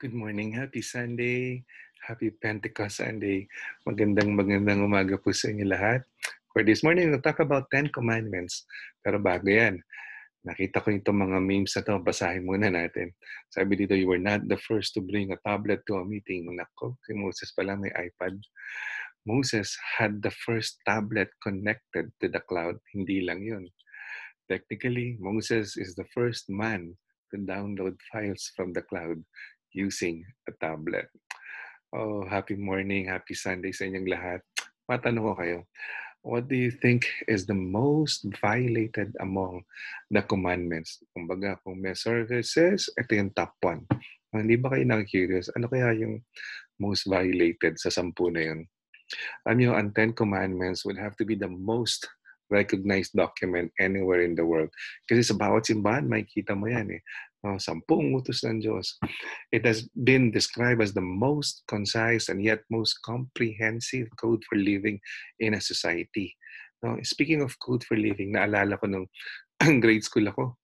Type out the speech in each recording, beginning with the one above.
Good morning. Happy Sunday. Happy Pentecost Sunday. Magandang magandang umaga po sa inyo lahat. For this morning, we'll talk about 10 commandments. Pero bago yan, nakita ko itong mga memes na to, basahin muna natin. Sabi dito, you were not the first to bring a tablet to a meeting. Nako, si Moses pala may iPad. Moses had the first tablet connected to the cloud. Hindi lang yun. Technically, Moses is the first man to download files from the cloud using a tablet. Oh, happy morning, happy Sunday sa inyong lahat. Matanong ko kayo, what do you think is the most violated among the commandments? Kumbaga, kung may services, ito yung top one. Hindi ba kayo na-curious? Ano kaya yung most violated sa sampu na yun? Alam nyo, ang Ten Commandments would have to be the most recognized document anywhere in the world. Kasi sa bawat simbahan, makikita mo yan eh. Uh, sampung utos ng Diyos. It has been described as the most concise and yet most comprehensive code for living in a society. No, speaking of code for living, naalala ko nung grade school ako,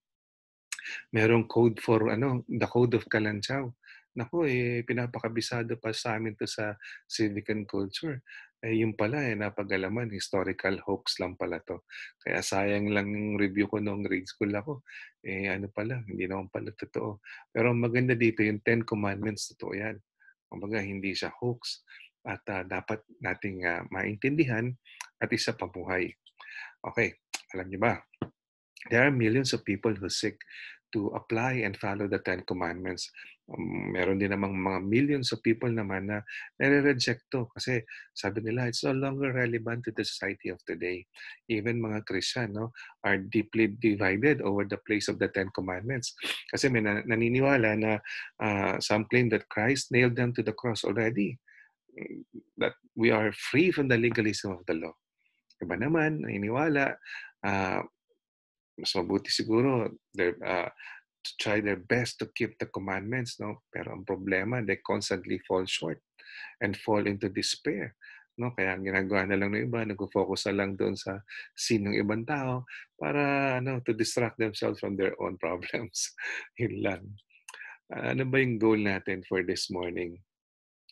merong code for ano, the code of Kalanchaw. Nako eh, pinapakabisado pa sa amin to sa civic and culture. Eh, yung pala eh, napag-alaman, historical hoax lang pala to. Kaya sayang lang yung review ko noong grade school ako. Eh, ano pala, hindi naman pala totoo. Pero maganda dito, yung Ten Commandments, totoo yan. Kumbaga, hindi siya hoax. At uh, dapat nating uh, maintindihan at isa pamuhay. Okay, alam niyo ba? There are millions of people who seek to apply and follow the Ten Commandments. Um, meron din namang mga millions of people naman na nare-reject to kasi sabi nila it's no longer relevant to the society of today. Even mga Christian no, are deeply divided over the place of the Ten Commandments. Kasi may naniniwala na uh, some claim that Christ nailed them to the cross already. That we are free from the legalism of the law. Iba naman, naniniwala, uh, mas mabuti siguro uh, to try their best to keep the commandments, no? Pero ang problema, they constantly fall short and fall into despair. No? Kaya ang ginagawa na lang ng iba, nag-focus na lang doon sa sin ng ibang tao para ano, to distract themselves from their own problems. Yun lang. Ano ba yung goal natin for this morning?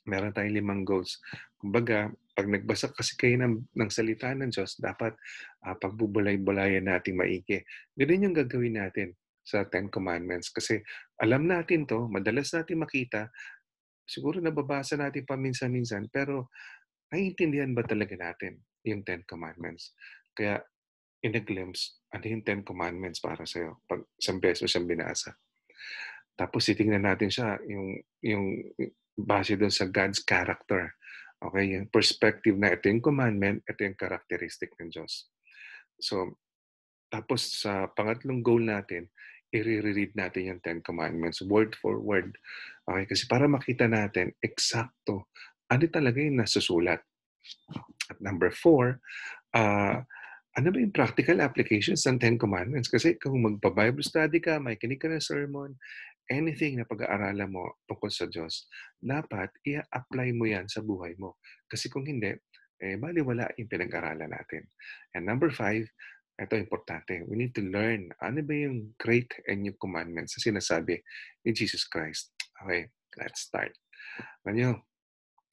Meron tayong limang goals. Kumbaga, pag nagbasa kasi kayo ng, ng salita ng Diyos, dapat uh, pagbubulay-bulayan natin maigi. Ganun yung gagawin natin sa Ten Commandments. Kasi alam natin to, madalas natin makita, siguro nababasa natin paminsan-minsan, pero naiintindihan ba talaga natin yung Ten Commandments? Kaya, in a glimpse, ano yung Ten Commandments para sa'yo? Pag isang beses siyang binasa. Tapos, titingnan natin siya, yung, yung base doon sa God's character Okay, yung perspective na ito yung commandment, ito yung characteristic ng Diyos. So, tapos sa pangatlong goal natin, i-read natin yung Ten Commandments word for word. Okay, kasi para makita natin eksakto ano talaga yung nasusulat. At number four, uh, ano ba yung practical applications ng Ten Commandments? Kasi kung magpa-Bible study ka, may kinig ka ng sermon, anything na pag-aaralan mo tungkol sa Diyos, dapat i-apply mo yan sa buhay mo. Kasi kung hindi, eh, baliwala yung pinag-aralan natin. And number five, ito importante. We need to learn ano ba yung great and new commandments na sinasabi ni Jesus Christ. Okay, let's start. Ano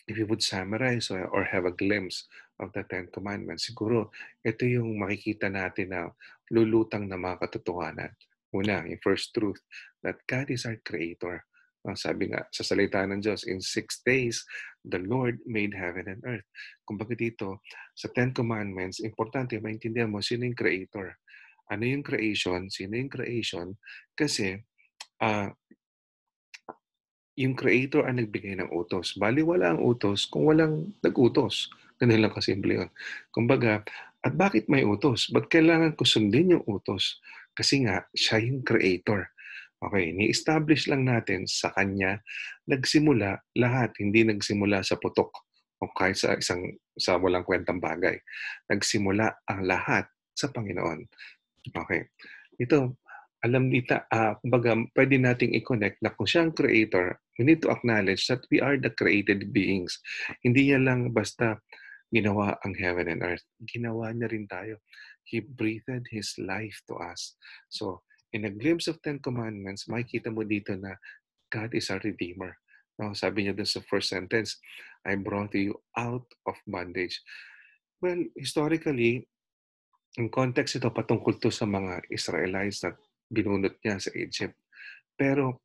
if you would summarize or, or have a glimpse of the Ten Commandments, siguro ito yung makikita natin na lulutang na mga katotohanan Una, yung first truth, that God is our creator. Uh, sabi nga sa salita ng Diyos, in six days, the Lord made heaven and earth. Kumbaga dito, sa Ten Commandments, importante maintindihan mo sino yung creator. Ano yung creation? Sino yung creation? Kasi, uh, yung creator ang nagbigay ng utos. Bali, wala ang utos kung walang nag-utos. Ganun lang kasimple yun. Kumbaga, at bakit may utos? Ba't kailangan ko sundin yung utos? Kasi nga, siya yung creator. Okay, ni-establish lang natin sa kanya, nagsimula lahat, hindi nagsimula sa putok o kahit sa isang sa walang kwentang bagay. Nagsimula ang lahat sa Panginoon. Okay. Ito, alam nita, uh, kumbaga, pwede nating i-connect na kung siya ang creator, we need to acknowledge that we are the created beings. Hindi yan lang basta ginawa ang heaven and earth. Ginawa niya rin tayo. He breathed His life to us. So, in a glimpse of Ten Commandments, makikita mo dito na God is our Redeemer. No, sabi niya dun sa first sentence, I brought you out of bondage. Well, historically, in context ito, patungkol to sa mga Israelites na binunot niya sa Egypt. Pero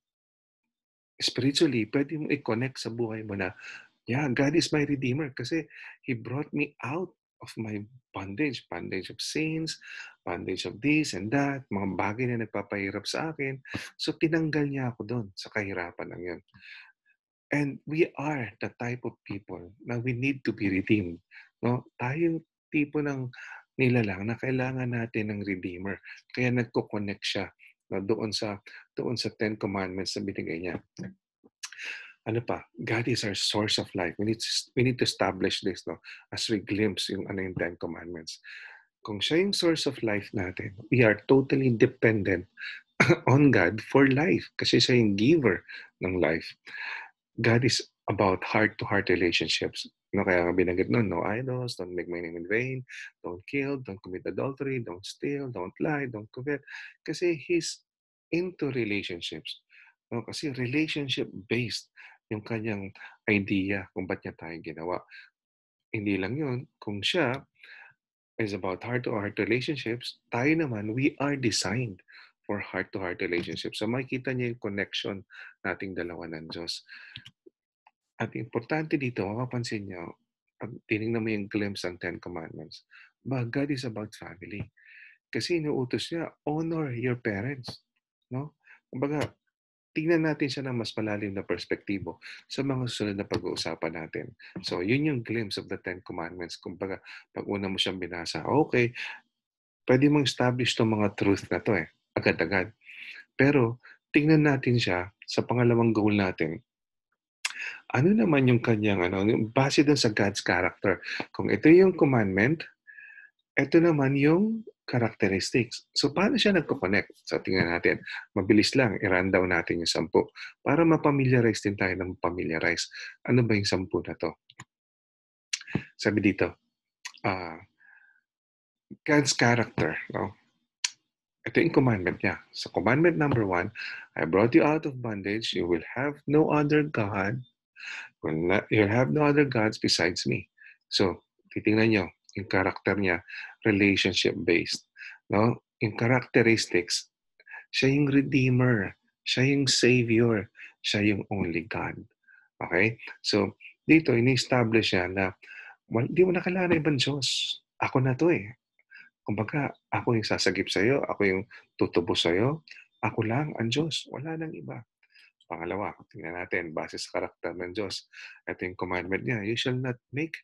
spiritually, pwede mo i-connect sa buhay mo na, yeah, God is my Redeemer kasi He brought me out of my bondage, bondage of sins, bondage of this and that, mga bagay na nagpapahirap sa akin. So, tinanggal niya ako doon sa kahirapan ng yun. And we are the type of people na we need to be redeemed. No? Tayo yung tipo ng nilalang na kailangan natin ng Redeemer. Kaya nagko-connect siya no, doon sa doon sa Ten Commandments na binigay niya. Ano pa? God is our source of life. We need to, we need to establish this no, as we glimpse yung ano yung Ten Commandments. Kung siya yung source of life natin, we are totally dependent on God for life kasi siya yung giver ng life. God is about heart-to-heart relationships. No, kaya nga binanggit nun, no idols, don't make my in vain, don't kill, don't commit adultery, don't steal, don't lie, don't covet. Kasi He's into relationships. No, kasi relationship-based yung kanyang idea kung ba't niya tayo ginawa. Hindi lang yun, kung siya is about heart-to-heart relationships, tayo naman, we are designed for heart-to-heart relationships. So makikita niya yung connection nating dalawa ng Diyos. At importante dito, mapapansin niyo, pag tinignan mo yung glimpse ng Ten Commandments, ba, God is about family. Kasi inuutos niya, honor your parents. No? Kumbaga, tingnan natin siya ng mas malalim na perspektibo sa mga susunod na pag-uusapan natin. So, yun yung glimpse of the Ten Commandments. Kumbaga, pag una mo siyang binasa, okay, pwede mong establish itong mga truth na to eh, agad-agad. Pero, tingnan natin siya sa pangalawang goal natin. Ano naman yung kanyang, ano, base dun sa God's character. Kung ito yung commandment, ito naman yung characteristics. So, paano siya nagko-connect? So, tingnan natin. Mabilis lang, i-run down natin yung sampu para mapamiliarize din tayo ng mapamiliarize. Ano ba yung sampu na to? Sabi dito, uh, God's character. No? Ito yung commandment niya. So, commandment number one, I brought you out of bondage. You will have no other God. You'll have no other gods besides me. So, titingnan nyo, yung character niya, relationship-based. No? Yung characteristics, siya yung redeemer, siya yung savior, siya yung only God. Okay? So, dito, ini-establish niya na hindi mo na kailangan ibang Diyos. Ako na to eh. Kumbaga, ako yung sasagip sa'yo, ako yung tutubo sa'yo, ako lang ang Diyos. Wala nang iba. Pangalawa, tingnan natin, base sa karakter ng Diyos. Ito yung commandment niya, you shall not make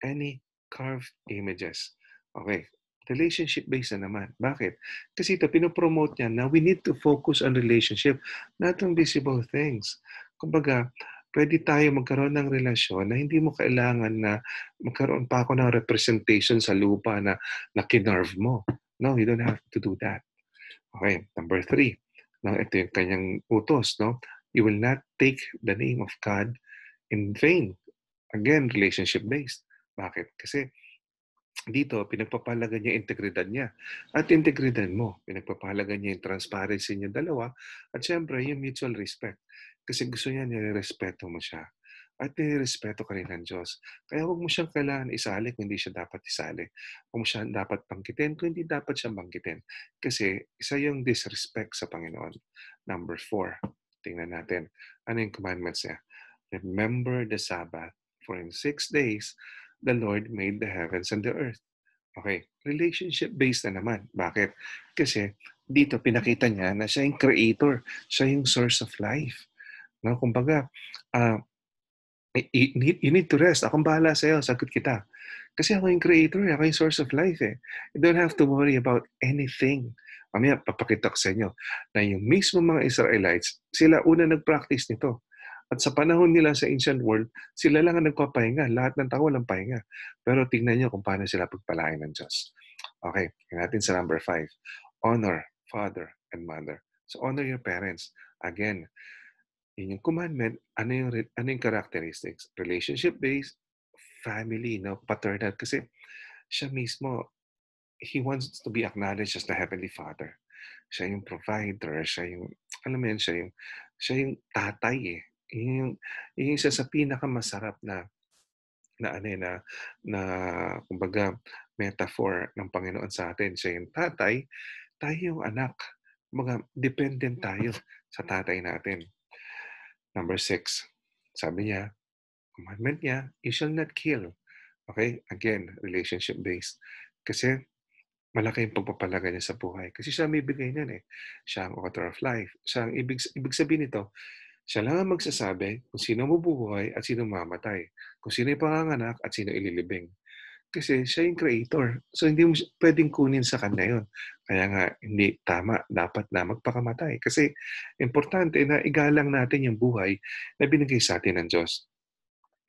any carved images. Okay. Relationship-based na naman. Bakit? Kasi ito, pinopromote niya na we need to focus on relationship, not on visible things. Kumbaga, pwede tayo magkaroon ng relasyon na hindi mo kailangan na magkaroon pa ako ng representation sa lupa na, na kinarve mo. No, you don't have to do that. Okay, number three. No, ito yung kanyang utos. No? You will not take the name of God in vain. Again, relationship-based. Bakit? Kasi dito, pinagpapalagan niya integridad niya. At integridad mo, pinagpapalagan niya yung transparency niya dalawa. At syempre, yung mutual respect. Kasi gusto niya nire-respeto mo siya. At nire-respeto ka rin ng Diyos. Kaya huwag mo siyang kailangan isali kung hindi siya dapat isali. Huwag mo siya dapat bangkitin kung hindi dapat siya bangkitin. Kasi isa yung disrespect sa Panginoon. Number four, tingnan natin. Ano yung commandments niya? Remember the Sabbath. For in six days, the Lord made the heavens and the earth. Okay, relationship-based na naman. Bakit? Kasi dito pinakita niya na siya yung creator, siya yung source of life. No, kumbaga, uh, you, need, to rest. Akong bahala sa iyo, sagot kita. Kasi ako yung creator, ako yung source of life eh. You don't have to worry about anything. Mamaya, papakita ko sa inyo na yung mismo mga Israelites, sila una nag-practice nito. At sa panahon nila sa ancient world, sila lang ang nagpapahinga. Lahat ng tao walang pahinga. Pero tignan niyo kung paano sila pagpalain ng Diyos. Okay, tingnan natin sa number five. Honor father and mother. So honor your parents. Again, yun yung commandment. Ano yung, ano yung characteristics? Relationship-based, family, no? paternal. Kasi siya mismo, he wants to be acknowledged as the Heavenly Father. Siya yung provider, siya yung, alam mo yun, siya yung, siya yung tatay eh yung yun yung isa sa pinakamasarap na na ano, eh, na na kumbaga metaphor ng Panginoon sa atin. Siya yung tatay, tayo yung anak. Kumbaga dependent tayo sa tatay natin. Number six, sabi niya, commandment niya, you shall not kill. Okay? Again, relationship-based. Kasi malaki yung pagpapalaga niya sa buhay. Kasi siya may bigay niyan eh. Siya ang author of life. Siya ang ibig, ibig sabihin nito, siya lang ang magsasabi kung sino mabubuhay at sino mamatay. Kung sino yung panganganak at sino ililibing. Kasi siya yung creator. So hindi mo pwedeng kunin sa kanya yun. Kaya nga, hindi tama. Dapat na magpakamatay. Kasi importante na igalang natin yung buhay na binigay sa atin ng Diyos.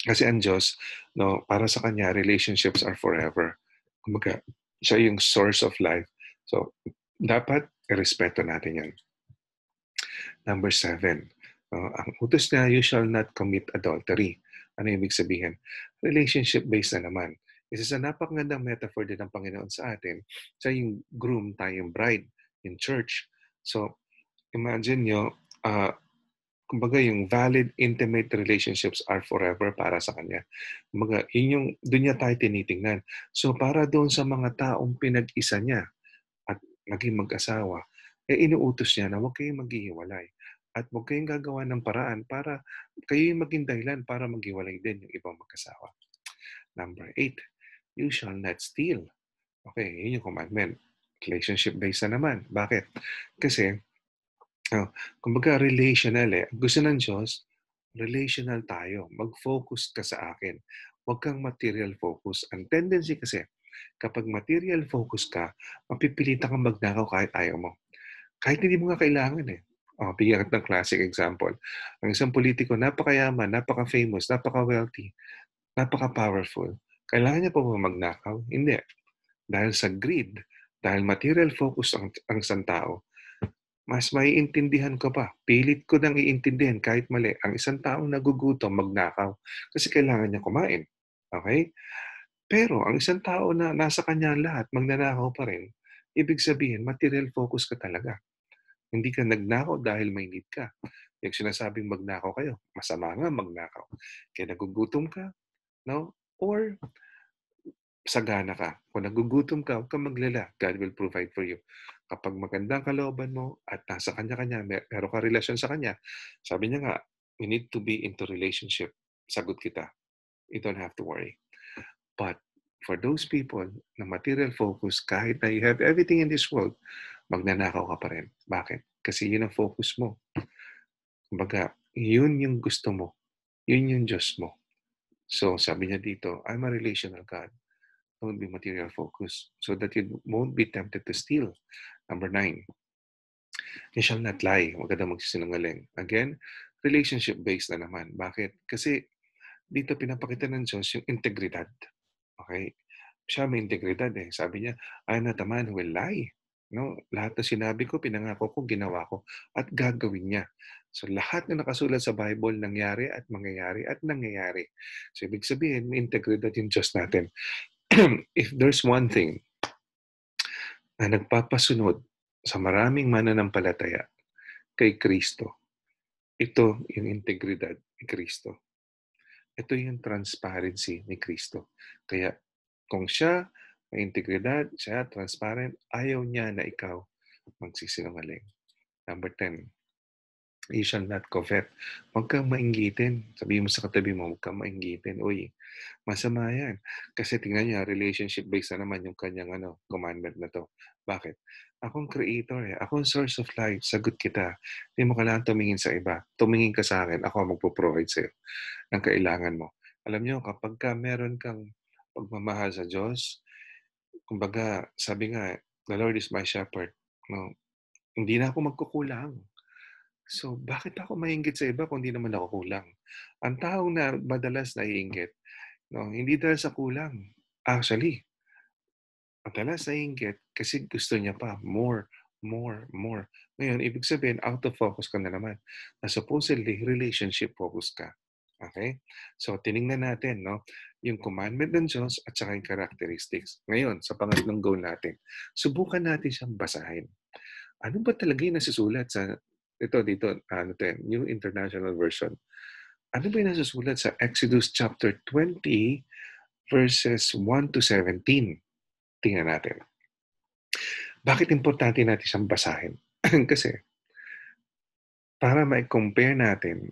Kasi ang Diyos, no, para sa Kanya, relationships are forever. Kumbaga, siya yung source of life. So, dapat irespeto natin yan. Number seven, no, ang utos niya, you shall not commit adultery. Ano ibig sabihin? Relationship-based na naman. Isa sa napakagandang metaphor din ng Panginoon sa atin, siya yung groom, tayong bride, yung church. So, imagine nyo, ah, kumbaga yung valid intimate relationships are forever para sa kanya. Kumbaga, yun yung, doon niya tayo tinitingnan. So para doon sa mga taong pinag-isa niya at naging mag-asawa, eh inuutos niya na huwag kayong maghihiwalay. At huwag kayong gagawa ng paraan para kayo yung maging dahilan para maghiwalay din yung ibang mag-asawa. Number eight, you shall not steal. Okay, yun yung commandment. Relationship-based na naman. Bakit? Kasi Oh, kumbaga relational eh. Gusto ng Diyos, relational tayo. Mag-focus ka sa akin. Huwag kang material focus. Ang tendency kasi, kapag material focus ka, mapipilitan kang magnakaw kahit ayaw mo. Kahit hindi mo nga kailangan eh. Oh, bigyan ng classic example. Ang isang politiko, napakayaman, napaka-famous, napaka-wealthy, napaka-powerful. Kailangan niya pa ba magnakaw? Hindi. Dahil sa greed, dahil material focus ang, ang isang tao, mas maiintindihan ko pa. Pilit ko nang iintindihan kahit mali. Ang isang taong nagugutom, magnakaw. Kasi kailangan niya kumain. Okay? Pero ang isang tao na nasa kanya lahat, magnanakaw pa rin, ibig sabihin, material focus ka talaga. Hindi ka nagnakaw dahil may need ka. Yung sinasabing magnakaw kayo, masama nga magnakaw. Kaya nagugutom ka, no? Or sagana ka. Kung nagugutom ka, huwag kang maglala. God will provide for you. Kapag magandang kalooban mo at nasa kanya-kanya, mer- meron ka relasyon sa kanya, sabi niya nga, you need to be into relationship. Sagot kita. You don't have to worry. But for those people na material focus, kahit na you have everything in this world, magnanakaw ka pa rin. Bakit? Kasi yun ang focus mo. Kumbaga, yun yung gusto mo. Yun yung Diyos mo. So, sabi niya dito, I'm a relational God. Don't be material focused so that you won't be tempted to steal. Number nine, you shall not lie. Huwag ka daw magsisinungaling. Again, relationship-based na naman. Bakit? Kasi dito pinapakita ng Diyos yung integridad. Okay? Siya may integridad eh. Sabi niya, I am not a man who will lie. No? Lahat na sinabi ko, pinangako ko, ginawa ko, at gagawin niya. So lahat na nakasulat sa Bible, nangyari at mangyayari at nangyayari. So ibig sabihin, may integridad yung Diyos natin. If there's one thing na nagpapasunod sa maraming mananampalataya kay Kristo, ito yung integridad ni Kristo. Ito yung transparency ni Kristo. Kaya kung siya may integridad, siya transparent, ayaw niya na ikaw magsisinungaling. Number 10, you shall not covet. Huwag kang mainggitin. Sabihin mo sa katabi mo, huwag kang mainggitin. Uy, masama yan. Kasi tingnan niya, relationship-based na naman yung kanyang ano, commandment na to. Bakit? Akong creator eh. Akong source of life. Sagot kita. Hindi mo kailangan tumingin sa iba. Tumingin ka sa akin. Ako ang magpo-provide sa'yo ng kailangan mo. Alam niyo, kapag ka meron kang pagmamahal sa Diyos, kumbaga, sabi nga, the Lord is my shepherd. No? Hindi na ako magkukulang. So, bakit ako maingit sa iba kung hindi naman ako kulang? Ang tao na madalas naiingit, no, hindi dahil sa kulang. Actually, madalas naiingit kasi gusto niya pa more, more, more. Ngayon, ibig sabihin, out of focus ka na naman. Na supposedly, relationship focus ka. Okay? So, tiningnan natin, no? Yung commandment ng Diyos at saka yung characteristics. Ngayon, sa pangatlong goal natin, subukan natin siyang basahin. Ano ba talaga yung nasusulat sa ito dito, ano to, eh, New International Version. Ano ba yung nasusulat sa Exodus chapter 20 verses 1 to 17? Tingnan natin. Bakit importante natin siyang basahin? Kasi para ma-compare natin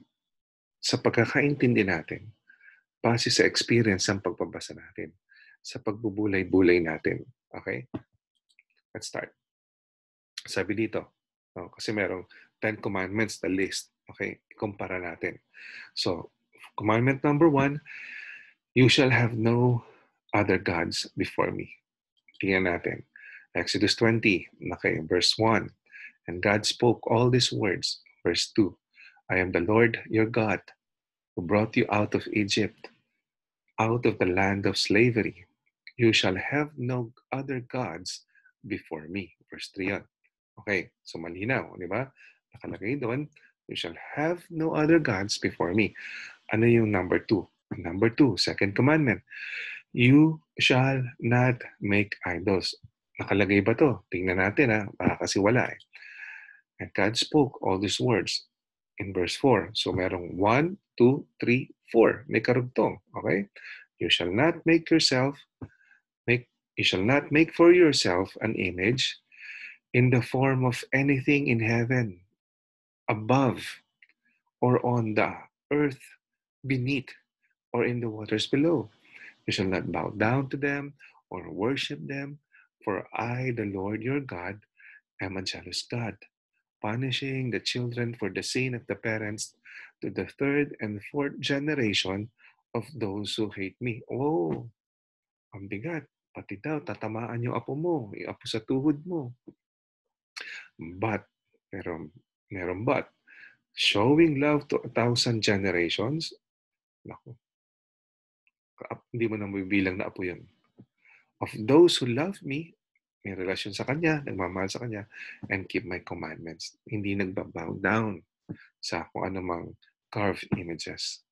sa pagkakaintindi natin base sa experience ng pagbabasa natin, sa pagbubulay-bulay natin. Okay? Let's start. Sabi dito, oh, kasi merong Ten Commandments, the list. Okay? Kumpara natin. So, commandment number one, you shall have no other gods before me. Tingnan natin. Exodus 20, okay, verse 1. And God spoke all these words. Verse 2, I am the Lord your God who brought you out of Egypt out of the land of slavery. You shall have no other gods before me. Verse 3 yan. Okay, so malinaw, di ba? Nakalagay doon, you shall have no other gods before me. Ano yung number 2? Number 2, second commandment. You shall not make idols. Nakalagay ba to? Tingnan natin ha, baka kasi wala eh. And God spoke all these words in verse 4. So merong 1, 2, 3, 4. May karugtong. Okay? You shall not make yourself, make, you shall not make for yourself an image in the form of anything in heaven, above, or on the earth beneath, or in the waters below. You shall not bow down to them or worship them, for I, the Lord your God, am a jealous God punishing the children for the sin of the parents to the third and fourth generation of those who hate me. Oh, ang bigat. Pati daw, tatamaan yung apo mo, yung apo sa tuhod mo. But, pero, meron but, showing love to a thousand generations, naku, hindi mo na mabibilang na apo yun. Of those who love me, may relasyon sa Kanya, nagmamahal sa Kanya, and keep my commandments. Hindi nagbabow down sa kung anumang carved images.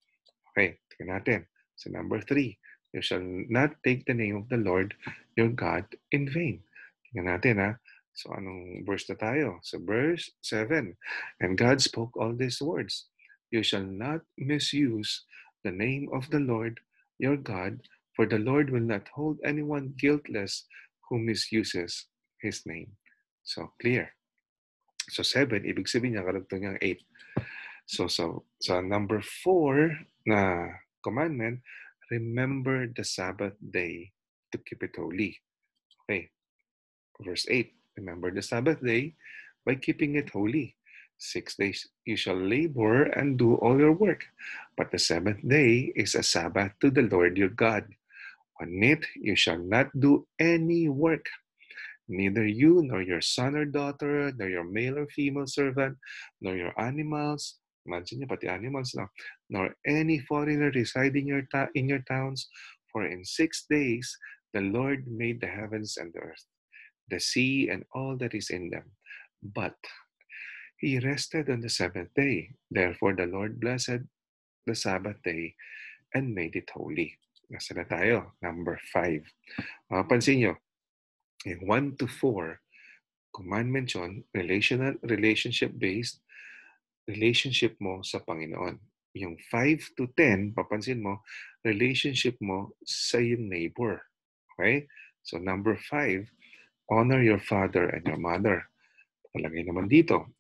Okay, tingnan natin. So number three, you shall not take the name of the Lord your God in vain. Tingnan natin ha. So anong verse na tayo? So verse 7. And God spoke all these words. You shall not misuse the name of the Lord your God, for the Lord will not hold anyone guiltless who misuses His name. So, clear. So, 7, ibig sabihin niya, karagtong niyang 8. So, so, so, number 4 na commandment, remember the Sabbath day to keep it holy. Okay. Verse 8, remember the Sabbath day by keeping it holy. Six days you shall labor and do all your work, but the seventh day is a Sabbath to the Lord your God. It you shall not do any work, neither you nor your son or daughter, nor your male or female servant, nor your animals, imagine nyo, pati animals na, nor any foreigner residing in your, ta- in your towns, for in six days the Lord made the heavens and the earth, the sea and all that is in them. But he rested on the seventh day. Therefore the Lord blessed the Sabbath day and made it holy. Nasa na tayo? Number 5. Uh, pansin nyo, in 1 to 4, commandment yun, relational, relationship-based, relationship mo sa Panginoon. Yung 5 to 10, papansin mo, relationship mo sa yung neighbor. Okay? So number 5, honor your father and your mother. Palagay naman dito.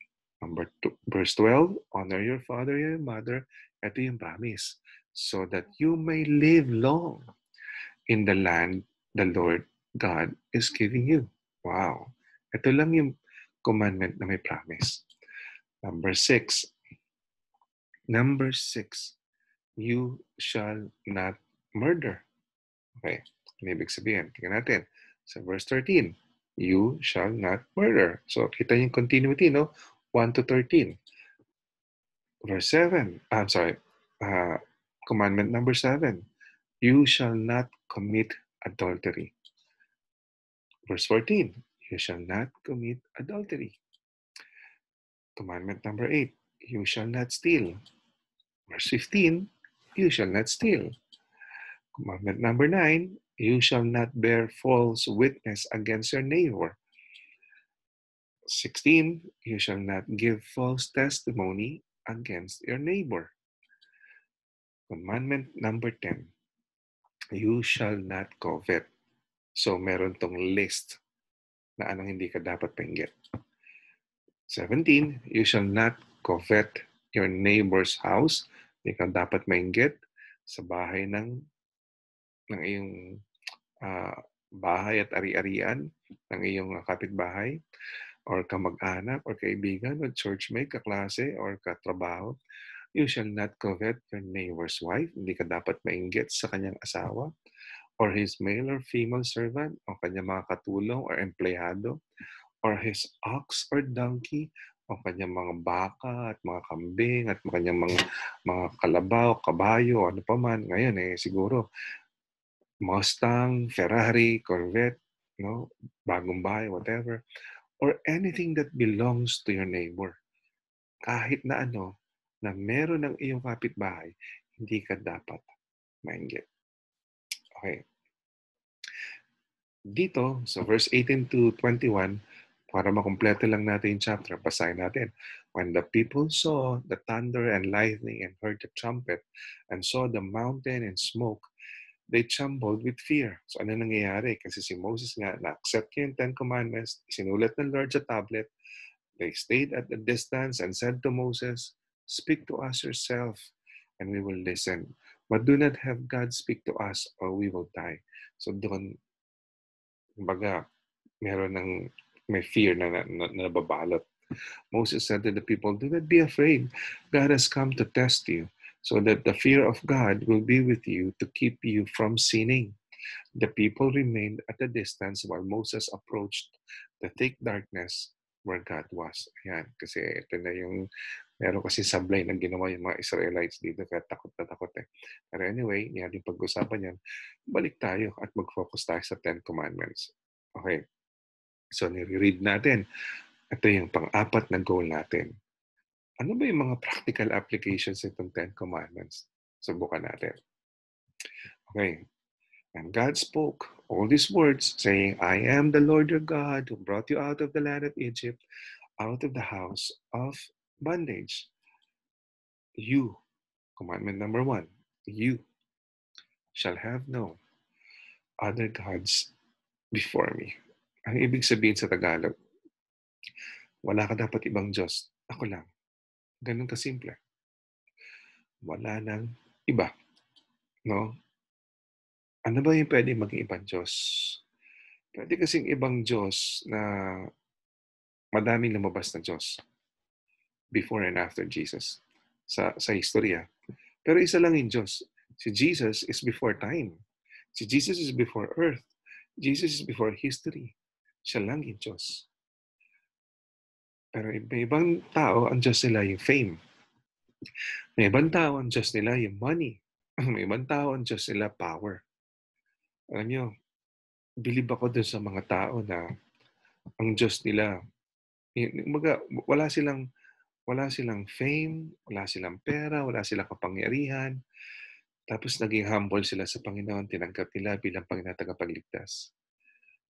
Number two, verse 12, honor your father and your mother. Ito yung promise so that you may live long in the land the Lord God is giving you. Wow. Ito lang yung commandment na may promise. Number six. Number six. You shall not murder. Okay. Ano ibig sabihin? Tingnan natin. Sa verse 13. You shall not murder. So, kita yung continuity, no? 1 to 13. Verse 7. I'm sorry. Uh, Commandment number seven you shall not commit adultery. Verse 14 you shall not commit adultery. Commandment number eight you shall not steal. Verse 15 you shall not steal. Commandment number nine you shall not bear false witness against your neighbor. 16, you shall not give false testimony against your neighbor. Commandment number 10, you shall not covet. So meron tong list na anong hindi ka dapat painggit. 17, you shall not covet your neighbor's house. Hindi ka dapat mainggit sa bahay ng ng iyong uh, bahay at ari-arian ng iyong kapitbahay or kamag-anak or kaibigan or churchmate, kaklase or katrabaho. You shall not covet your neighbor's wife. Hindi ka dapat mainggit sa kanyang asawa or his male or female servant o kanyang mga katulong or empleyado or his ox or donkey o kanyang mga baka at mga kambing at kanyang mga, mga kalabaw, kabayo, ano pa man. Ngayon eh, siguro, Mustang, Ferrari, Corvette, no? bagong bahay, whatever or anything that belongs to your neighbor. Kahit na ano, na meron ng iyong kapitbahay, hindi ka dapat mainggit. Okay. Dito, sa verse 18 to 21, para makumpleto lang natin yung chapter, basahin natin. When the people saw the thunder and lightning and heard the trumpet and saw the mountain and smoke, they trembled with fear. So ano nangyayari? Kasi si Moses nga, na-accept niya yung Ten Commandments, sinulat ng Lord sa tablet, they stayed at a distance and said to Moses, Speak to us yourself, and we will listen. But do not have God speak to us, or we will die. So doon, baga, meron ng, may fear na, na, na nababalot. Moses said to the people, Do not be afraid. God has come to test you so that the fear of God will be with you to keep you from sinning. The people remained at a distance while Moses approached the thick darkness where God was. Ayan, kasi ito na yung, meron kasi sablay ng ginawa yung mga Israelites dito, kaya takot na takot eh. Pero anyway, yung ating pag-usapan yan, balik tayo at mag-focus tayo sa Ten Commandments. Okay, so nire-read natin. Ito yung pang-apat na goal natin. Ano ba yung mga practical applications nitong Ten Commandments? Subukan natin. Okay. And God spoke all these words, saying, I am the Lord your God who brought you out of the land of Egypt, out of the house of bondage. You, commandment number one, you shall have no other gods before me. Ang ibig sabihin sa Tagalog, wala ka dapat ibang Diyos. Ako lang. Ganun kasimple. Wala nang iba. No? Ano ba yung pwede maging ibang Diyos? Pwede kasing ibang Diyos na madaming lumabas na Diyos before and after Jesus sa, sa historia. Pero isa lang yung Diyos. Si Jesus is before time. Si Jesus is before earth. Jesus is before history. Siya lang yung Diyos. Pero may ibang tao, ang Diyos nila yung fame. May ibang tao, ang Diyos nila yung money. may ibang tao, ang Diyos nila power. Alam nyo, bilib ako dun sa mga tao na ang Diyos nila, wala silang wala silang fame, wala silang pera, wala silang kapangyarihan. Tapos naging humble sila sa Panginoon, tinanggap nila bilang Panginoon tagapagligtas.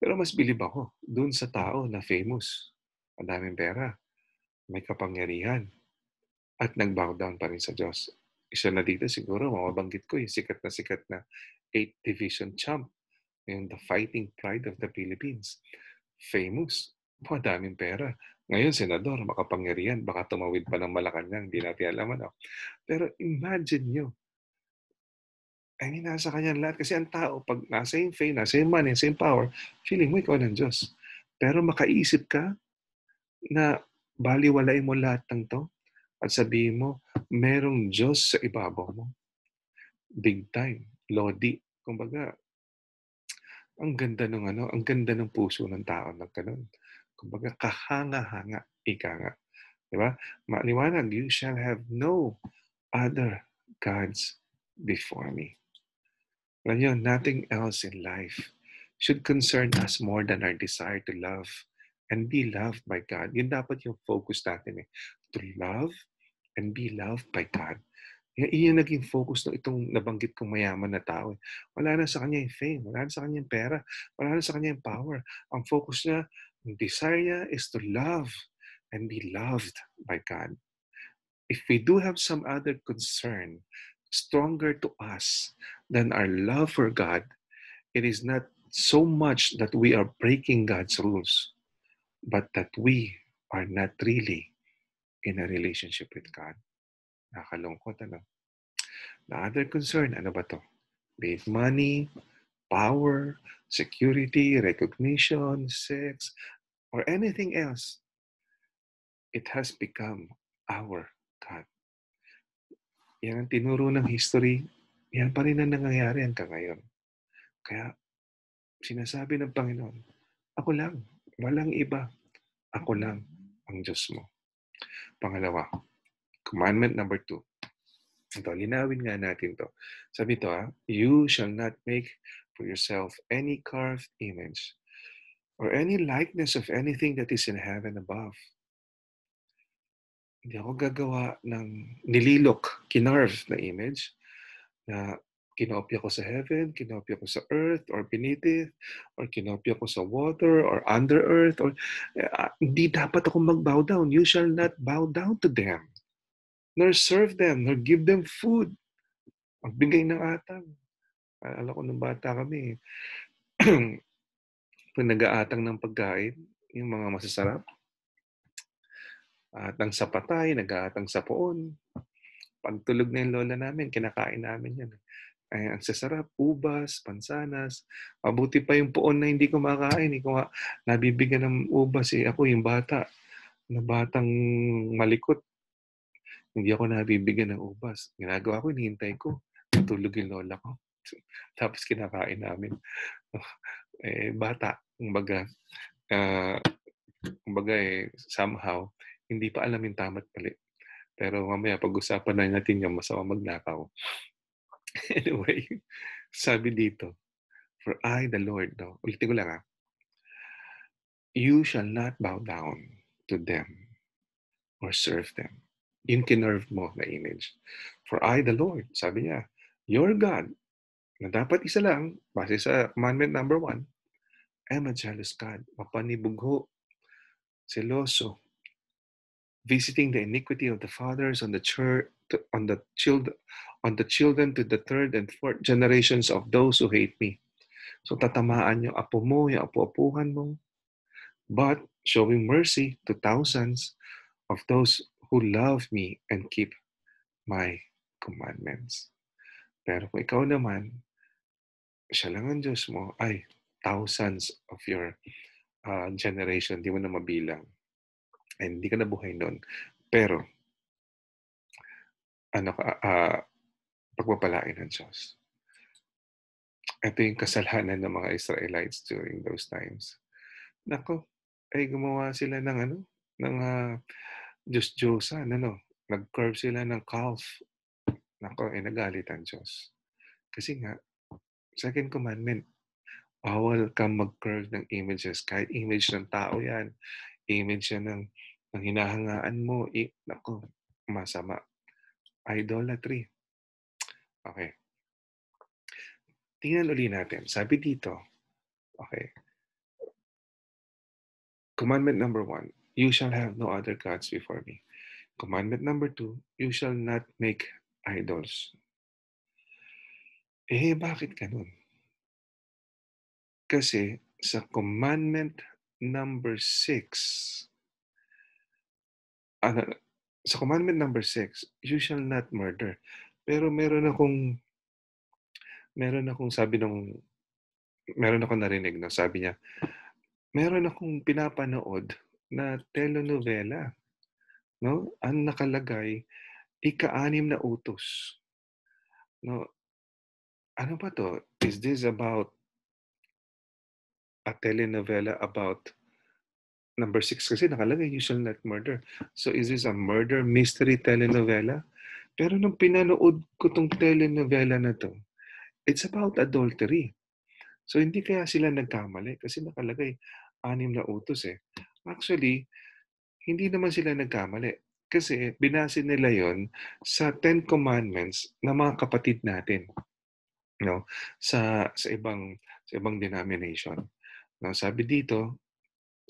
Pero mas bilib ako dun sa tao na famous madaming pera, may kapangyarihan, at nag-bow down pa rin sa Diyos. Isa na dito siguro, mababanggit ko yung sikat na sikat na 8th Division champ, yung the fighting pride of the Philippines. Famous, madaming pera. Ngayon, senador, makapangyarihan, baka tumawid pa ng Malacanang, hindi natin alam ano. Pero imagine nyo, I mean, nasa kanya lahat. Kasi ang tao, pag nasa yung fame, nasa yung money, nasa yung power, feeling mo ikaw ng Diyos. Pero makaisip ka na baliwalay mo lahat ng to at sabihin mo, merong Diyos sa ibabaw mo. Big time. Lodi. Kumbaga, ang ganda ng ano, ang ganda ng puso ng tao na ganun. Kumbaga, kahanga-hanga, ika nga. Diba? Maliwanag, you shall have no other gods before me. Alam nyo, nothing else in life should concern us more than our desire to love and be loved by God. Yun dapat yung focus natin eh. To love and be loved by God. Yan, yung naging focus ng itong nabanggit kong mayaman na tao. Wala na sa kanya yung fame, wala na sa kanya yung pera, wala na sa kanya yung power. Ang focus niya, desire is to love and be loved by God. If we do have some other concern stronger to us than our love for God, it is not so much that we are breaking God's rules, but that we are not really in a relationship with God. Nakalungkot, ano? The other concern, ano ba to? Be money, power, security, recognition, sex, or anything else, it has become our God. Yan ang tinuro ng history. Yan pa rin ang nangyayari hanggang ngayon. Kaya, sinasabi ng Panginoon, ako lang, walang iba. Ako lang ang Diyos mo. Pangalawa, commandment number two. Ito, linawin nga natin to. Sabi to, ha, you shall not make for yourself any carved image or any likeness of anything that is in heaven above. Hindi ako gagawa ng nililok, kinarve na image na kinopya ko sa heaven, kinopya ko sa earth, or beneath or kinopya ko sa water, or under earth, or uh, hindi dapat ako mag-bow down. You shall not bow down to them, nor serve them, nor give them food. Magbigay ng atang. Alam ko nung bata kami, pag nag-aatang ng pagkain, yung mga masasarap, atang sa patay, nag-aatang sa poon. Pagtulog na yung lola namin, kinakain namin yan. Ay, ang sasarap, ubas, pansanas. Mabuti pa yung poon na hindi ko makain. Hindi ko nga nabibigyan ng ubas eh. Ako yung bata, na batang malikot. Hindi ako nabibigyan ng ubas. Ginagawa ko, hinihintay ko. Natulog yung lola ko. Tapos kinakain namin. eh, bata, kumbaga, uh, kumbaga eh, somehow, hindi pa alam yung tama't mali. Pero mamaya pag-usapan na natin yung masama magnakaw. anyway, sabi dito, For I, the Lord, no? ulitin ko lang ha, You shall not bow down to them or serve them. Yung kinerve mo na image. For I, the Lord, sabi niya, your God, na dapat isa lang, base sa commandment number one, am a jealous God, mapanibugho, seloso, visiting the iniquity of the fathers on the church on the children on the children to the third and fourth generations of those who hate me. So tatamaan yung apo mo, yung apo-apuhan mo. But showing mercy to thousands of those who love me and keep my commandments. Pero kung ikaw naman, siya lang ang Diyos mo, ay thousands of your uh, generation, di mo na mabilang. And hindi ka na buhay noon. Pero, ano ka, uh, pagpapalain ng Diyos. Ito yung kasalanan ng mga Israelites during those times. Nako, ay gumawa sila ng ano, ng uh, Diyos-Diyosan, ano, nag-curve sila ng calf. Nako, ay nagalit ang Diyos. Kasi nga, second commandment, bawal kang mag-curve ng images. Kahit image ng tao yan, image yan ng ang hinahangaan mo, eh, naku, masama. Idolatry. Okay. Tingnan uli natin. Sabi dito, okay, commandment number one, you shall have no other gods before me. Commandment number two, you shall not make idols. Eh, bakit ganun? Kasi sa commandment number six, ano, sa commandment number 6, you shall not murder. Pero meron akong meron akong sabi nung meron akong narinig na sabi niya, meron akong pinapanood na telenovela. No? Ang nakalagay, ika-anim na utos. No? Ano ba to? Is this about a telenovela about number six kasi nakalagay, you shall not murder. So is this a murder mystery telenovela? Pero nung pinanood ko tong telenovela na to, it's about adultery. So hindi kaya sila nagkamali kasi nakalagay anim na utos eh. Actually, hindi naman sila nagkamali kasi binase nila yon sa Ten Commandments ng mga kapatid natin no sa sa ibang sa ibang denomination. No, sabi dito,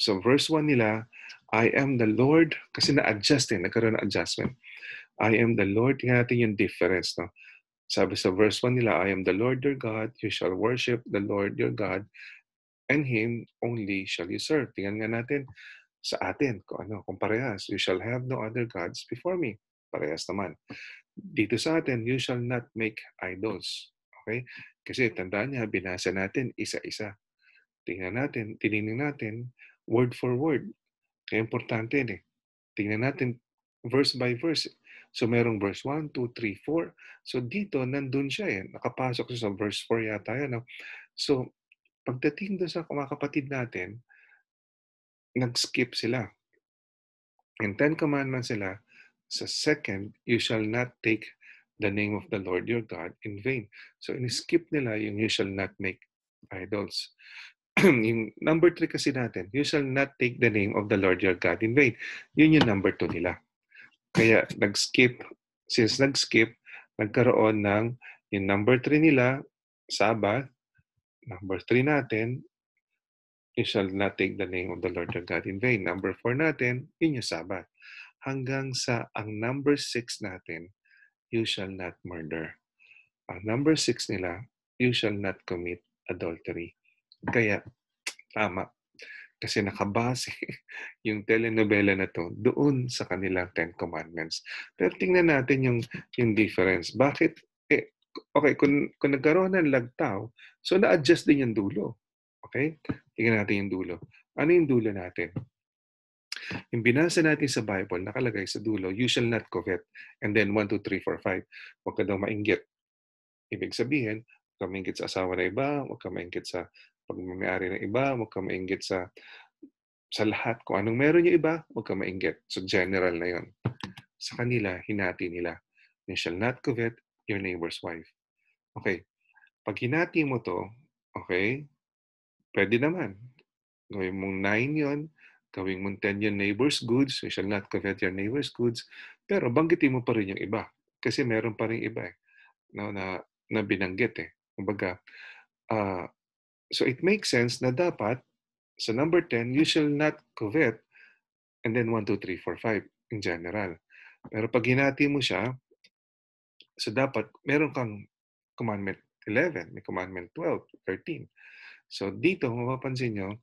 So verse 1 nila, I am the Lord, kasi na-adjust eh, nagkaroon ng adjustment. I am the Lord, tingnan natin yung difference. No? Sabi sa verse 1 nila, I am the Lord your God, you shall worship the Lord your God, and Him only shall you serve. Tingnan nga natin sa atin, kung ano, kung parehas. You shall have no other gods before me. Parehas naman. Dito sa atin, you shall not make idols. Okay? Kasi tandaan niya, binasa natin isa-isa. Tingnan natin, tinignan natin, word for word. Kaya importante yun eh. Tingnan natin verse by verse. So merong verse 1, 2, 3, 4. So dito, nandun siya eh. Nakapasok siya sa verse 4 yata. No? So pagdating doon sa mga kapatid natin, nag-skip sila. In Ten Commandments sila, sa second, you shall not take the name of the Lord your God in vain. So in-skip nila yung you shall not make idols. yung number three kasi natin, you shall not take the name of the Lord your God in vain. Yun yung number two nila. Kaya nag-skip, since nag-skip, nagkaroon ng yung number three nila, Sabbath, number three natin, you shall not take the name of the Lord your God in vain. Number four natin, yun yung Sabbath. Hanggang sa ang number six natin, you shall not murder. Ang number six nila, you shall not commit adultery. Kaya, tama. Kasi nakabase yung telenovela na to doon sa kanilang Ten Commandments. Pero tingnan natin yung, yung difference. Bakit? Eh, okay, kung, kung nagkaroon ng lagtaw, so na-adjust din yung dulo. Okay? Tingnan natin yung dulo. Ano yung dulo natin? Yung binasa natin sa Bible, nakalagay sa dulo, you shall not covet. And then 1, 2, 3, 4, 5. Huwag ka daw mainggit. Ibig sabihin, huwag ka mainggit sa asawa na iba, huwag ka mainggit sa pagmamayari ng iba, huwag ka mainggit sa sa lahat. Kung anong meron yung iba, huwag ka mainggit. So general na yon. Sa kanila, hinati nila. You shall not covet your neighbor's wife. Okay. Pag hinati mo to, okay, pwede naman. Gawin mong 9 yon, mong 10 yung neighbor's goods, you shall not covet your neighbor's goods, pero banggitin mo pa rin yung iba. Kasi meron pa rin iba eh, no, na, na binanggit eh. Kumbaga, uh, So it makes sense na dapat sa number 10, you shall not covet and then 1, 2, 3, 4, 5 in general. Pero pag hinati mo siya, so dapat meron kang commandment 11, may commandment 12, 13. So dito, mapapansin nyo,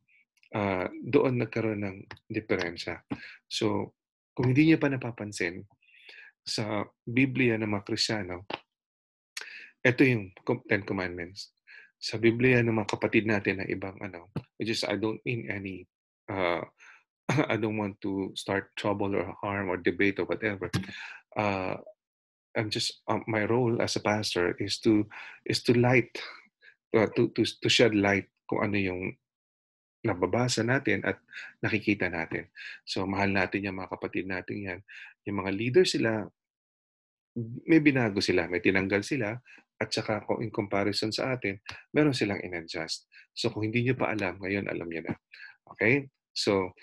uh, doon nagkaroon ng diferensya. So kung hindi niyo pa napapansin, sa Biblia ng mga Kristiyano, ito yung Ten Commandments sa Biblia ng mga kapatid natin na ibang ano, which is I don't mean any uh, I don't want to start trouble or harm or debate or whatever. Uh, I'm just um, my role as a pastor is to is to light uh, to to to shed light kung ano yung nababasa natin at nakikita natin. So mahal natin yung mga kapatid natin yan. Yung mga leader sila, may binago sila, may tinanggal sila, at saka kung in comparison sa atin, meron silang in-adjust. So kung hindi nyo pa alam, ngayon alam nyo na. Okay? So,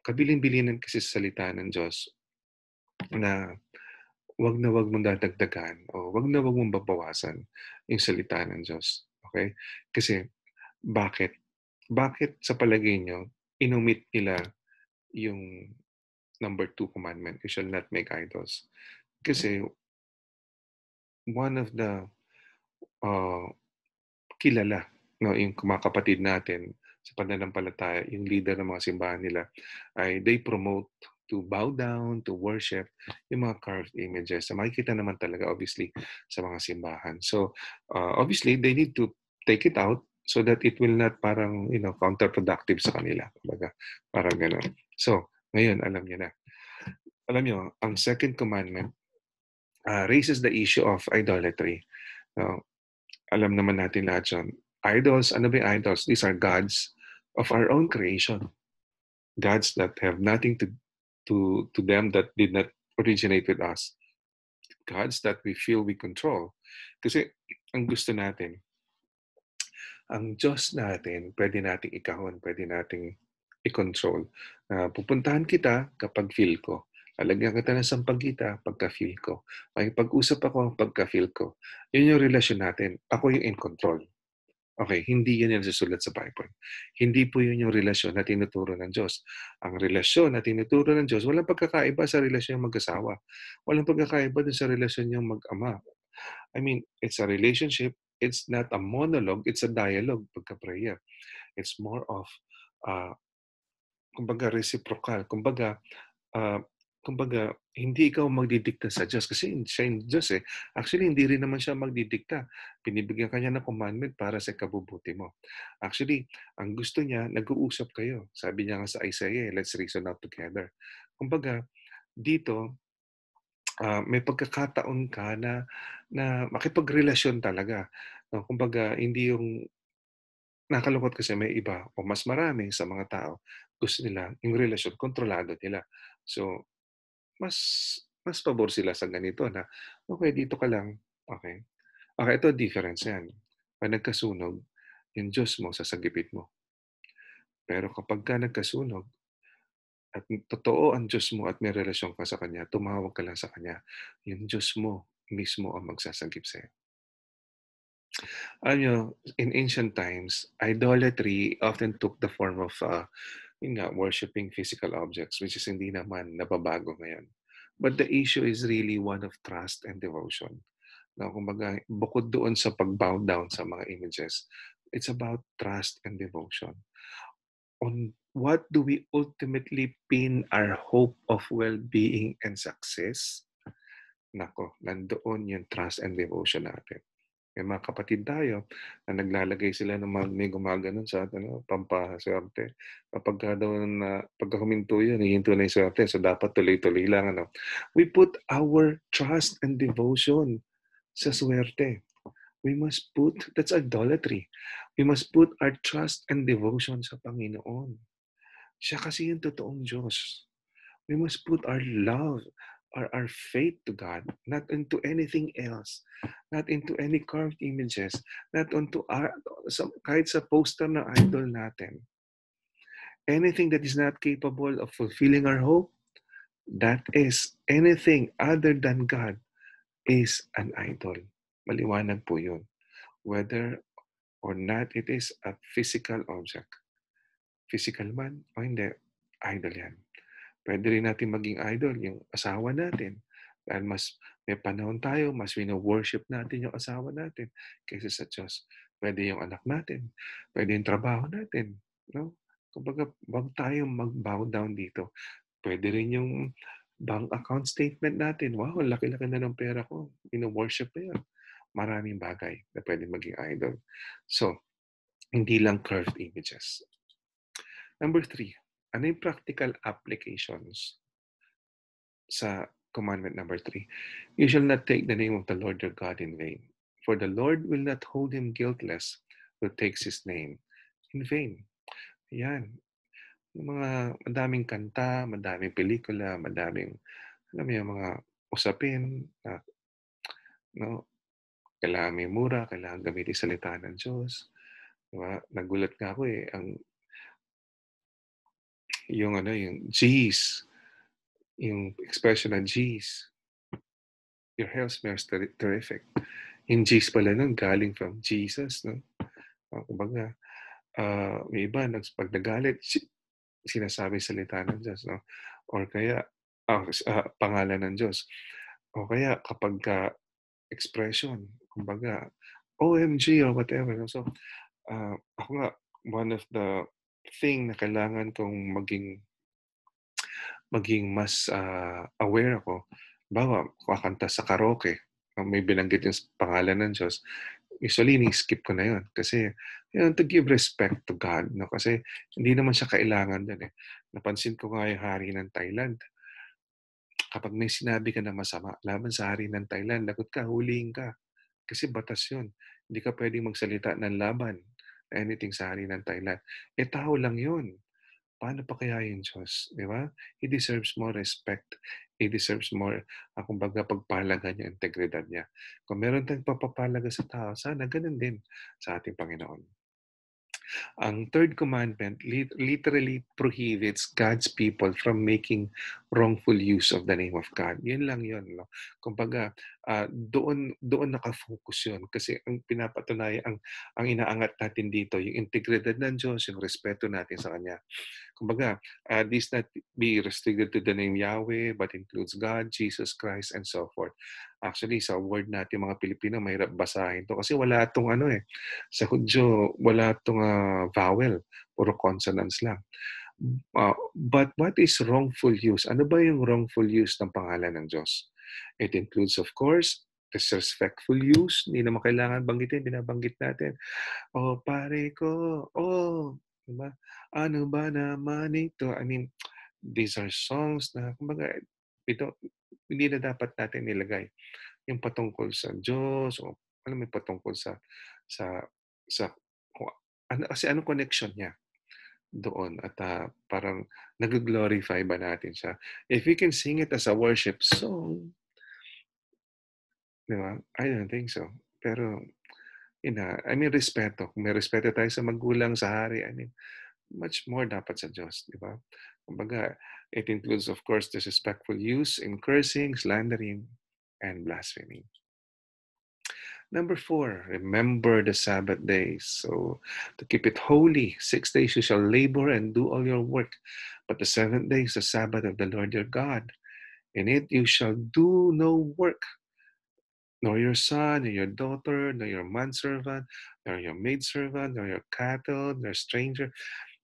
kabilin-bilinan kasi sa salita ng Diyos na wag na wag mong dadagdagan o wag na wag mong babawasan yung salita ng Diyos. Okay? Kasi, bakit? Bakit sa palagay nyo, inumit nila yung number two commandment, you shall not make idols. Kasi, one of the uh, kilala no yung mga kapatid natin sa pananampalataya, yung leader ng mga simbahan nila ay they promote to bow down, to worship yung mga carved images. So, makikita naman talaga obviously sa mga simbahan. So uh, obviously they need to take it out so that it will not parang you know counterproductive sa kanila. Kumbaga, parang gano'n. So, ngayon alam niyo na. Alam niyo, ang second commandment uh, raises the issue of idolatry. No? alam naman natin lahat yun. Idols, ano ba yung idols? These are gods of our own creation. Gods that have nothing to, to, to them that did not originate with us. Gods that we feel we control. Kasi ang gusto natin, ang Diyos natin, pwede nating ikahon, pwede nating i-control. Uh, pupuntahan kita kapag feel ko. Lalagyan kita ng sampagita pagka-feel ko. May pag-usap ako pagka-feel ko. Yun yung relasyon natin. Ako yung in control. Okay, hindi yan yung nasusulat sa Bible. Hindi po yun yung relasyon na tinuturo ng Diyos. Ang relasyon na tinuturo ng Diyos, walang pagkakaiba sa relasyon ng mag-asawa. Walang pagkakaiba dun sa relasyon ng mag-ama. I mean, it's a relationship. It's not a monologue. It's a dialogue pagka-prayer. It's more of, uh, kumbaga, reciprocal. Kumbaga, uh, kumbaga, hindi ikaw magdidikta sa Diyos kasi siya yung Diyos eh. Actually, hindi rin naman siya magdidikta. Pinibigyan kanya ng commandment para sa kabubuti mo. Actually, ang gusto niya, nag-uusap kayo. Sabi niya nga sa Isaiah, let's reason out together. Kumbaga, dito, uh, may pagkakataon ka na, na makipagrelasyon talaga. No? Kumbaga, hindi yung nakalungkot kasi may iba o mas marami sa mga tao gusto nila yung relasyon kontrolado nila. So, mas mas pabor sila sa ganito na, okay, dito ka lang. Okay. Okay, ito difference yan. Pag nagkasunog, yung Diyos mo, sasagipit mo. Pero kapag ka nagkasunog, at totoo ang Diyos mo at may relasyon ka sa Kanya, tumawag ka lang sa Kanya, yung Diyos mo mismo ang magsasagip sa'yo. Ano, in ancient times, idolatry often took the form of uh, yun nga, worshiping physical objects, which is hindi naman nababago ngayon. But the issue is really one of trust and devotion. Na kumbaga, bukod doon sa pag-bow down sa mga images, it's about trust and devotion. On what do we ultimately pin our hope of well-being and success? Nako, nandoon yung trust and devotion natin. May mga kapatid tayo na naglalagay sila ng mga may gumaganon sa ano, pampaswerte. Kapag ka daw na pagka huminto yun, hihinto na yung swerte. So dapat tuloy-tuloy lang. Ano. We put our trust and devotion sa swerte. We must put, that's idolatry. We must put our trust and devotion sa Panginoon. Siya kasi yung totoong Diyos. We must put our love our, our faith to God, not into anything else, not into any carved images, not onto our, some, kahit sa poster na idol natin. Anything that is not capable of fulfilling our hope, that is anything other than God is an idol. Maliwanag po yun. Whether or not it is a physical object. Physical man o hindi, idol yan. Pwede rin natin maging idol yung asawa natin. Dahil mas may panahon tayo, mas wino-worship natin yung asawa natin kaysa sa Diyos. Pwede yung anak natin. Pwede yung trabaho natin. No? Kumbaga, wag tayo mag-bow down dito. Pwede rin yung bank account statement natin. Wow, laki-laki na ng pera ko. Wino-worship na yan. Maraming bagay na pwede maging idol. So, hindi lang curved images. Number three, ano yung practical applications sa commandment number three? You shall not take the name of the Lord your God in vain. For the Lord will not hold him guiltless who takes his name in vain. Yan. Yung mga madaming kanta, madaming pelikula, madaming alam mo yung mga usapin na no, kailangan may mura, kailangan gamitin salita ng Diyos. Diba? Nagulat nga ako eh. Ang yung ano, yung G's, yung expression ng G's. Your hair smells ter- terrific. Yung G's pala nun, galing from Jesus, no? Uh, kumbaga, uh, may iba, pag nagalit, sinasabi salita ng Diyos, no? Or kaya, uh, uh, pangalan ng Diyos. O kaya, kapag ka expression, kumbaga, OMG or whatever. So, uh, ako nga, one of the thing na kailangan kong maging maging mas uh, aware ako. Bawa, kakanta sa karaoke, may binanggit yung pangalan ng Diyos, usually ni-skip ko na yun. Kasi, yun, to give respect to God. No? Kasi, hindi naman siya kailangan dun eh. Napansin ko nga yung hari ng Thailand. Kapag may sinabi ka na masama laban sa hari ng Thailand, lagot ka, huliin ka. Kasi batas yun. Hindi ka pwedeng magsalita ng laban anything sa hari ng Thailand. Eh, tao lang yun. Paano pa kaya yung Diyos? Di ba? He deserves more respect. He deserves more, uh, kumbaga, pagpalaga niya, integridad niya. Kung meron tayong papapalaga sa tao, sana ganun din sa ating Panginoon. Ang third commandment literally prohibits God's people from making wrongful use of the name of God. Yun lang yun. No? Kumbaga, uh, doon doon nakafocus yun. Kasi ang pinapatunayan ang ang inaangat natin dito yung integridad ng Diyos yung respeto natin sa kanya. Kumbaga uh, this not be restricted to the name Yahweh but includes God Jesus Christ and so forth. Actually sa word natin mga Pilipino mahirap basahin to. Kasi wala tong ano eh sa Hudyo wala tong uh, vowel. Puro consonants lang. Uh, but what is wrongful use? Ano ba yung wrongful use ng pangalan ng Diyos? It includes, of course, disrespectful use. Hindi naman kailangan banggitin, binabanggit natin. Oh, pare ko. Oh, diba? Ano ba naman ito? I mean, these are songs na, kumbaga, ito, hindi na dapat natin nilagay. Yung patungkol sa Diyos, o ano may patungkol sa, sa, sa, ano, kasi anong connection niya? Doon at uh, parang nag-glorify ba natin siya. If we can sing it as a worship song, di ba? I don't think so. Pero, yun na, I mean, respeto. May respeto tayo sa magulang, sa hari, I mean, much more dapat sa Diyos, di ba? Kumbaga, it includes, of course, disrespectful use in cursing, slandering, and blasphemy. Number four, remember the Sabbath day. So, to keep it holy, six days you shall labor and do all your work. But the seventh day is the Sabbath of the Lord your God. In it you shall do no work, nor your son, nor your daughter, nor your manservant, nor your maidservant, nor your cattle, nor stranger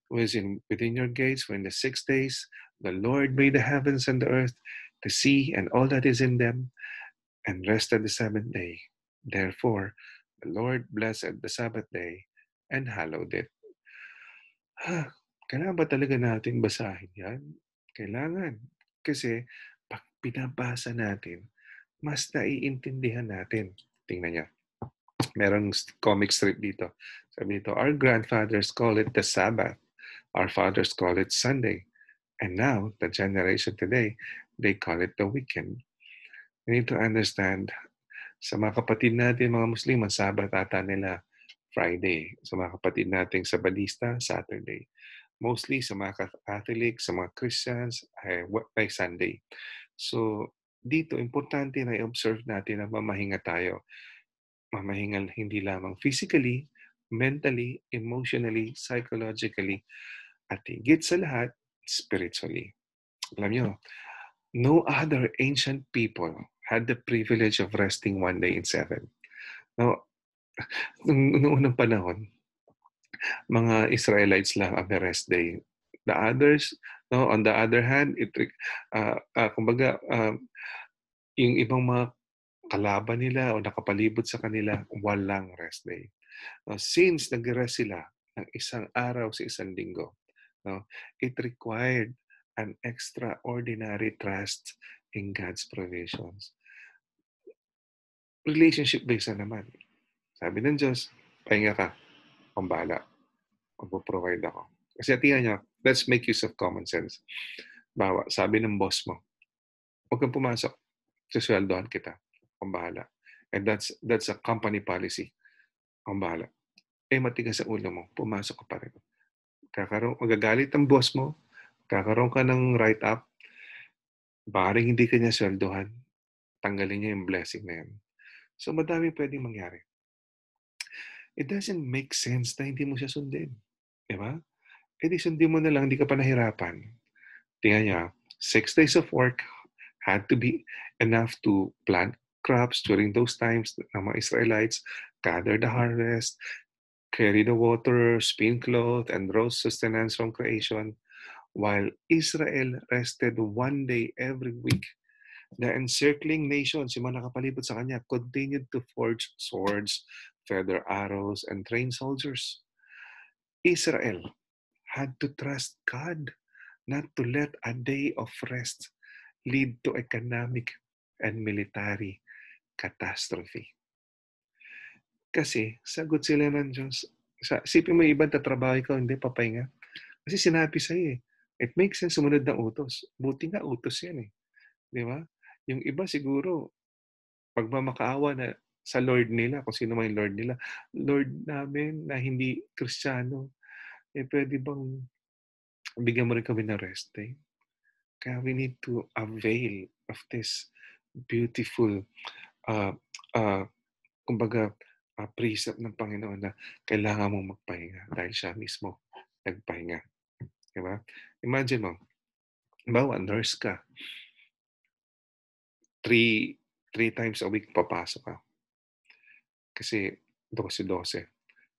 who is in, within your gates. For in the six days the Lord made the heavens and the earth, the sea, and all that is in them, and rested the seventh day. Therefore, the Lord blessed the Sabbath day and hallowed it. Ha, kailangan ba talaga natin basahin yan? Kailangan. Kasi pag pinabasa natin, mas naiintindihan natin. Tingnan niya. Merong comic strip dito. Sabi nito, our grandfathers call it the Sabbath. Our fathers call it Sunday. And now, the generation today, they call it the weekend. We need to understand sa mga kapatid natin, mga Muslim, ang Sabat ata nila Friday. Sa mga kapatid natin sa Badista, Saturday. Mostly sa mga Catholic, sa mga Christians, ay, ay Sunday. So, dito, importante na i-observe natin na mamahinga tayo. Mamahinga hindi lamang physically, mentally, emotionally, psychologically, at higit sa lahat, spiritually. Alam nyo, no other ancient people had the privilege of resting one day in seven. Now, nung, nung unang panahon, mga Israelites lang ang rest day. The others, no, on the other hand, it, uh, uh, kumbaga, uh, yung ibang mga kalaban nila o nakapalibot sa kanila, walang rest day. No, since nag-rest sila ng isang araw sa isang linggo, no, it required an extraordinary trust in God's provisions. Relationship based na naman. Sabi ng Diyos, pahinga ka, pambala. Magpo-provide ako. Kasi tingnan niya, let's make use of common sense. Bawa, sabi ng boss mo, huwag kang pumasok. Susweldohan kita. Pambahala. And that's that's a company policy. Pambahala. Eh, matigas sa ulo mo, pumasok ka pa rin. Kakaroon, magagalit ang boss mo, kakaroon ka ng write-up, Baka hindi ka niya sweldohan, tanggalin niya yung blessing na yan. So, madami pwedeng mangyari. It doesn't make sense na hindi mo siya sundin. Di ba? E di sundin mo na lang, hindi ka pa nahirapan. Tingnan niya, six days of work had to be enough to plant crops during those times ng mga Israelites, gather the harvest, carry the water, spin cloth, and roast sustenance from creation, while Israel rested one day every week. The encircling nations, yung mga nakapalibot sa kanya, continued to forge swords, feather arrows, and train soldiers. Israel had to trust God not to let a day of rest lead to economic and military catastrophe. Kasi sagot sila ng Diyos. Sa, sipin mo ibang tatrabaho ikaw, hindi papahinga. Kasi sinabi sa'yo eh, It makes sense sumunod ng utos. Buti nga utos yan eh. Di ba? Yung iba siguro, pagmamakaawa na sa Lord nila, kung sino man Lord nila, Lord namin na hindi Kristiyano, eh pwede bang bigyan mo rin kami ng rest? Eh? Kaya we need to avail of this beautiful ah, ah, kumbaga, ah, precept ng Panginoon na kailangan mong magpahinga dahil siya mismo nagpahinga, 'di ba? Imagine mo, halimbawa nurse ka. 3 3 times a week papasok ka. Kasi 12-12.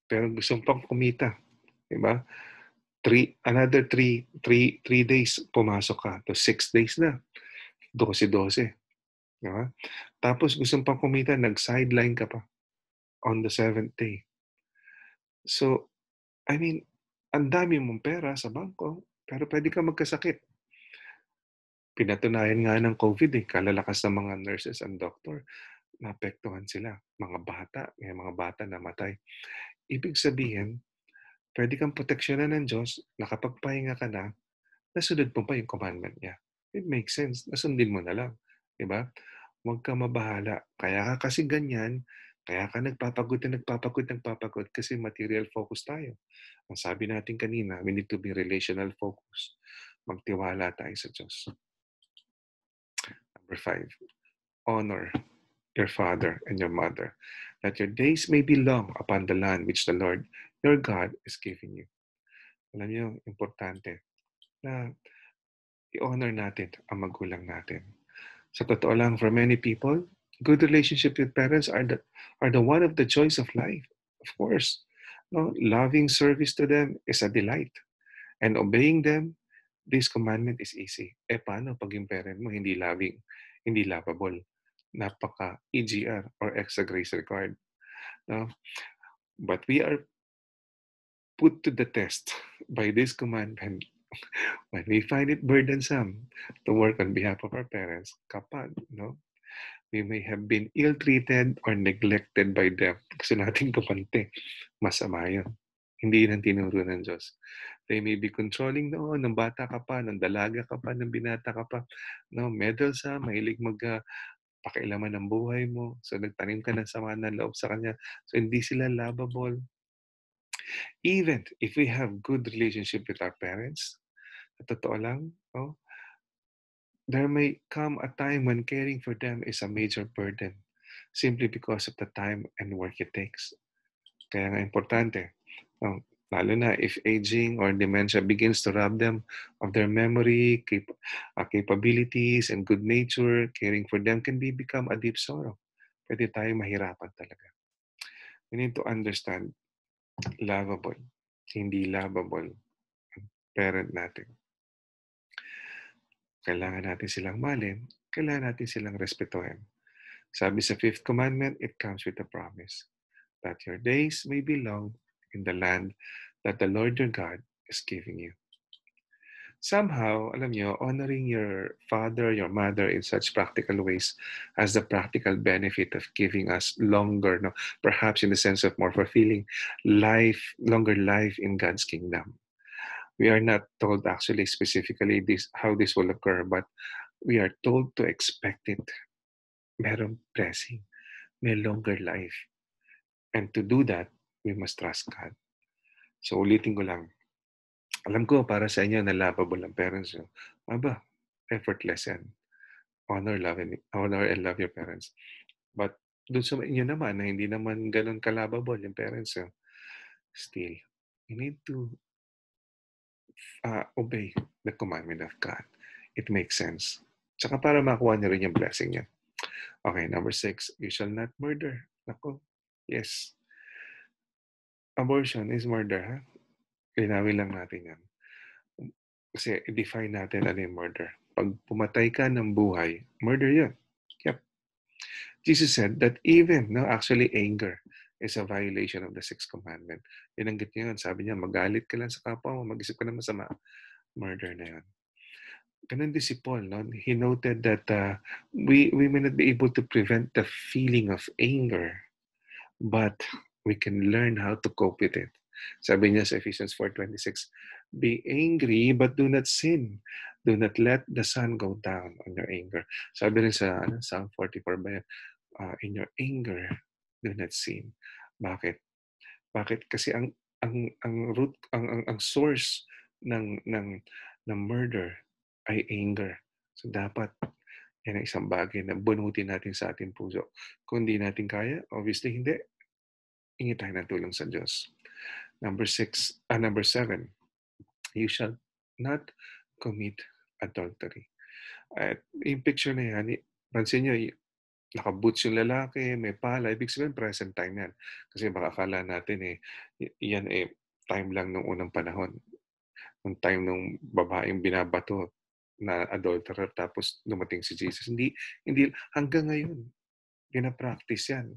Pero gusto pang kumita, 'di ba? 3 another 3 3 3 days pumasok ka, tapos 6 days na, 12-12, 'di ba? Tapos gusto pang kumita, nag-sideline ka pa on the 7th day. So, I mean, ang dami mong pera sa bangko, pero puwede kang magkasakit. Pinatunayan nga ng COVID, eh, kalalakas ng mga nurses and doctor, naapektuhan sila, mga bata, may mga bata namatay. Ibig sabihin, puwede kang proteksyonan ng Diyos, nakapagpahinga ka na, nasunod mo pa yung commandment niya. It makes sense, na sundin mo na lang, 'di ba? Huwag kang mabahala. Kaya ka kasi ganyan, kaya ka nagpapagod na nagpapagod, nagpapagod kasi material focus tayo. Ang sabi natin kanina, we need to be relational focused. Magtiwala tayo sa Diyos. Number 5, honor your father and your mother, that your days may be long upon the land which the Lord your God is giving you. Alam niyo, importante na i-honor natin ang magulang natin. Sa totoo lang, for many people, good relationship with parents are the are the one of the joys of life. Of course, no, loving service to them is a delight, and obeying them, this commandment is easy. Eh paano pag yung parent mo hindi loving, hindi lovable, napaka EGR or extra grace required, no? But we are put to the test by this commandment when we find it burdensome to work on behalf of our parents kapag, no, we may have been ill-treated or neglected by them. Gusto nating kapante, masama yun. Hindi yun ang tinuro ng Diyos. They may be controlling noon, nung bata ka pa, nung dalaga ka pa, nung binata ka pa, no, meddlesome, mahilig mag uh, pakialaman ng buhay mo. So, nagtanim ka ng sama ng loob sa kanya. So, hindi sila lovable. Even if we have good relationship with our parents, sa totoo lang, no, there may come a time when caring for them is a major burden simply because of the time and work it takes. Kaya nga importante, no, lalo na if aging or dementia begins to rob them of their memory, cap- uh, capabilities, and good nature, caring for them can be become a deep sorrow. Pwede tayo mahirapan talaga. We need to understand lovable, hindi lovable ang parent natin. Kailangan natin silang malin, kailangan natin silang respetuhin. Sabi sa fifth commandment, it comes with a promise that your days may be long in the land that the Lord your God is giving you. Somehow, alam nyo, honoring your father, your mother in such practical ways has the practical benefit of giving us longer, no, perhaps in the sense of more fulfilling life, longer life in God's kingdom. We are not told actually specifically this how this will occur, but we are told to expect it. Merong blessing, may longer life. And to do that, we must trust God. So ulitin ko lang. Alam ko para sa inyo na lovable ang parents nyo. Aba, effortless yan. Honor, love, and, honor and love your parents. But doon sa inyo naman na hindi naman ganun kalabable yung parents nyo, still, you need to uh, obey the commandment of God. It makes sense. Tsaka para makuha niyo rin yung blessing niya. Okay, number six, you shall not murder. Ako, yes. Abortion is murder, ha? Linawin lang natin yan. Kasi i-define natin ano yung murder. Pag pumatay ka ng buhay, murder yun. Yep. Jesus said that even, no, actually anger is a violation of the sixth commandment. Binanggit niya yun. Sabi niya, magalit ka lang sa kapwa mo, mag-isip ka na masama. Murder na yun. Ganun din si Paul, no? he noted that uh, we, we may not be able to prevent the feeling of anger, but we can learn how to cope with it. Sabi niya sa Ephesians 4.26, Be angry, but do not sin. Do not let the sun go down on your anger. Sabi rin sa ano, Psalm 44 ba Uh, in your anger, do not sin. Bakit? Bakit? Kasi ang ang ang root ang ang, ang source ng ng ng murder ay anger. So dapat Yan ang isang bagay na bunutin natin sa ating puso. Kung hindi natin kaya, obviously hindi. Hingi tayo ng tulong sa Diyos. Number six, ah, number seven, you shall not commit adultery. At yung picture na yan, pansin nyo, nakaboots yung lalaki, may pala, ibig sabihin present time yan. Kasi baka akala natin eh, yan eh, time lang nung unang panahon. Nung time nung babaeng binabato na adulterer tapos dumating si Jesus. Hindi, hindi, hanggang ngayon, pinapractice yan.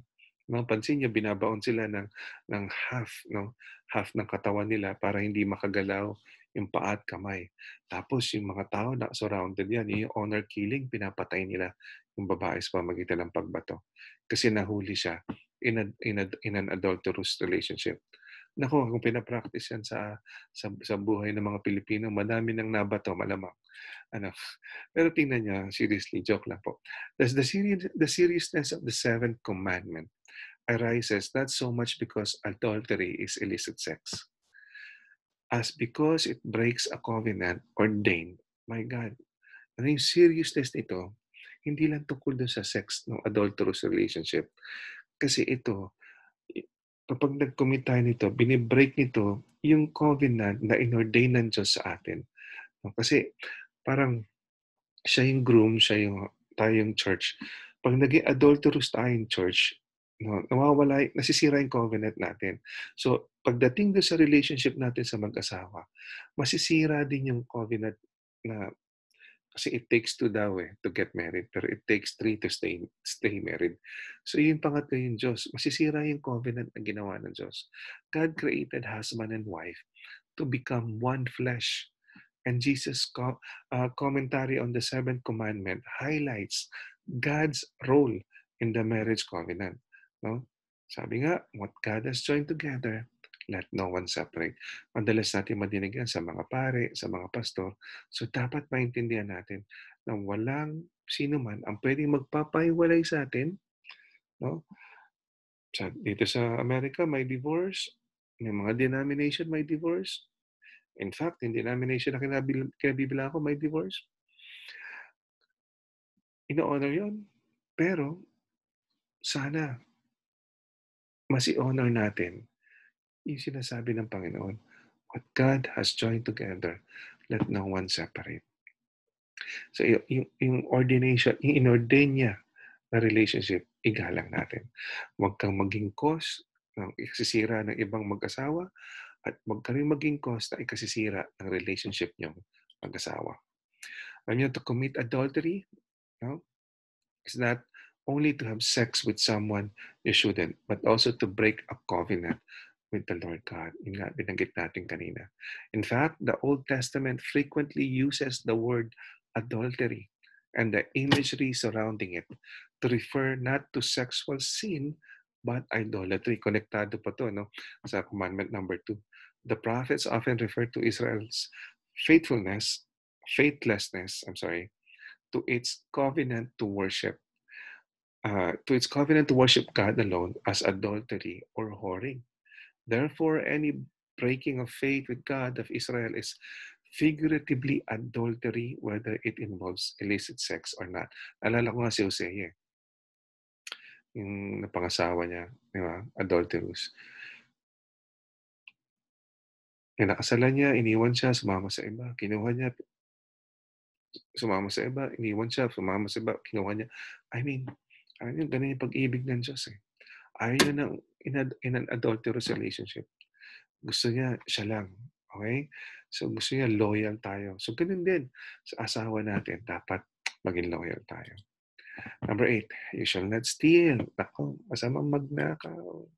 Mapansin niyo, binabaon sila ng, ng half, no? half ng katawan nila para hindi makagalaw yung paa at kamay. Tapos yung mga tao na surrounded yan, yung honor killing, pinapatay nila yung babae sa pamagitan ng pagbato. Kasi nahuli siya in, a, in, a, in an adulterous relationship. Nako, kung pinapractice yan sa, sa, sa buhay ng mga Pilipino, madami nang nabato, malamang. Ano. Pero tingnan niya, seriously, joke lang po. Does the, serious, the seriousness of the seventh commandment arises not so much because adultery is illicit sex, as because it breaks a covenant ordained. My God, ano yung seriousness nito? Hindi lang tungkol doon sa sex ng adulterous relationship. Kasi ito, kapag nag-commit tayo nito, binibreak nito yung covenant na inordain ng Diyos sa atin. Kasi parang siya yung groom, siya yung tayo yung church. Pag naging adulterous tayo yung church, no, nawawala, nasisira yung covenant natin. So, pagdating doon sa relationship natin sa mag-asawa, masisira din yung covenant na kasi it takes two daw eh to get married, pero it takes three to stay stay married. So yung pangatlo yung Diyos, masisira yung covenant na ginawa ng Diyos. God created husband and wife to become one flesh. And Jesus' co- uh, commentary on the seventh commandment highlights God's role in the marriage covenant. No? Sabi nga, what God has joined together, let no one separate. Madalas natin madinig yan sa mga pare, sa mga pastor. So dapat maintindihan natin na walang sino man ang pwedeng magpapahiwalay sa atin. No? Sa, dito sa Amerika, may divorce. May mga denomination may divorce. In fact, in denomination na kinabil, kinabibilang ako, may divorce. Ino-honor yun. Pero, sana mas i-honor natin yung sinasabi ng Panginoon. What God has joined together, let no one separate. So yung, yung ordination, yung inordain niya na relationship, igalang natin. Huwag kang maging cause ng ikasisira ng ibang mag-asawa at huwag ka maging cause na ikasisira ng relationship niyong mag-asawa. Alam niyo, to commit adultery, no? is not only to have sex with someone you shouldn't, but also to break a covenant with the Lord God. In fact, the Old Testament frequently uses the word adultery and the imagery surrounding it to refer not to sexual sin, but idolatry. Konektado pa to, no? Sa commandment number two. The prophets often refer to Israel's faithfulness, faithlessness, I'm sorry, to its covenant to worship uh, to its covenant to worship God alone as adultery or whoring. Therefore, any breaking of faith with God of Israel is figuratively adultery, whether it involves illicit sex or not. Alala ko nga si Hosea, yung napangasawa niya, di ba? Adulterous. Yung nakasalan niya, iniwan siya, sumama sa iba. Kinuha niya, sumama sa iba, iniwan siya, sumama sa iba, kinuha niya. I mean, ano yung ganun yung pag-ibig ng Diyos eh. Ayaw niya na in, a, in an adulterous relationship. Gusto niya siya lang. Okay? So gusto niya loyal tayo. So ganun din sa asawa natin. Dapat maging loyal tayo. Number eight, you shall not steal. Ako, masamang magnakaw.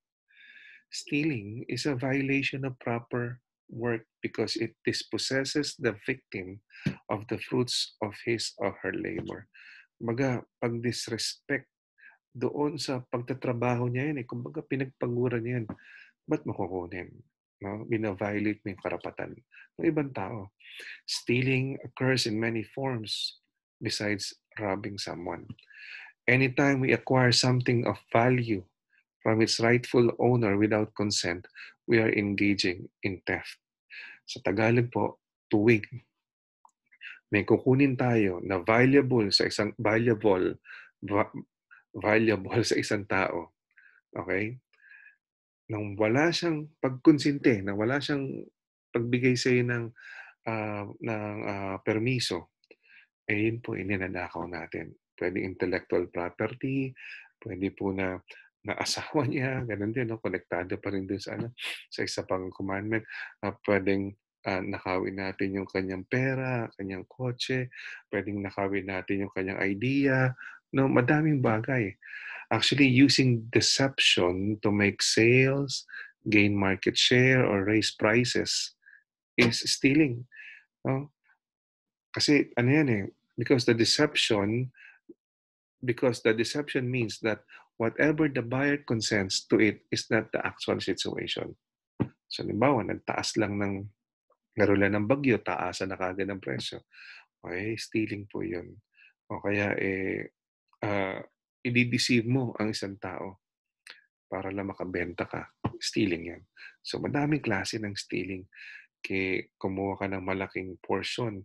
Stealing is a violation of proper work because it dispossesses the victim of the fruits of his or her labor. Maga, pag-disrespect doon sa pagtatrabaho niya yan eh. Kumbaga pinagpagura niya yan. Ba't makukunin? No? Bina-violate mo yung karapatan ng ibang tao. Stealing occurs in many forms besides robbing someone. Anytime we acquire something of value from its rightful owner without consent, we are engaging in theft. Sa Tagalog po, tuwig. may kukunin tayo na valuable sa isang valuable va- valuable sa isang tao. Okay? Nang wala siyang pagkonsinte, nang wala siyang pagbigay sa iyo ng uh, ng uh, permiso, eh yun po ininanakaw natin. Pwede intellectual property, pwede po na na asawa niya, ganun din, no? konektado pa rin dun sa, ano, sa isa pang commandment. Uh, pwedeng uh, nakawin natin yung kanyang pera, kanyang kotse, pwedeng nakawin natin yung kanyang idea, no? madaming bagay. Actually, using deception to make sales, gain market share, or raise prices is stealing. No? Kasi ano yan eh, because the deception because the deception means that whatever the buyer consents to it is not the actual situation. So, halimbawa, nagtaas lang ng narula ng bagyo, taasan na kagad ng presyo. Okay, stealing po yun. O kaya, eh, uh, i-deceive mo ang isang tao para lang makabenta ka. Stealing yan. So, madaming klase ng stealing. Kaya kumuha ka ng malaking portion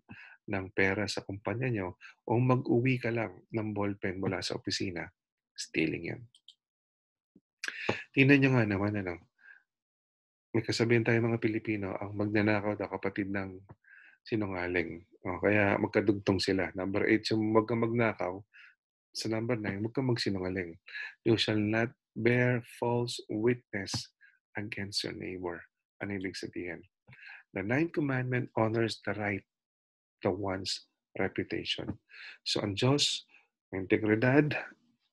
ng pera sa kumpanya nyo o mag-uwi ka lang ng ballpen mula sa opisina Stealing yan. Tingnan nyo nga naman, ano, may kasabihan tayo mga Pilipino, ang magnanakaw daw kapatid ng sinungaling. O, kaya magkadugtong sila. Number 8, yung wag kang magnakaw. Sa number 9, wag kang magsinungaling. You shall not bear false witness against your neighbor. Ano ibig sabihin? The ninth commandment honors the right, the one's reputation. So ang Diyos, integridad,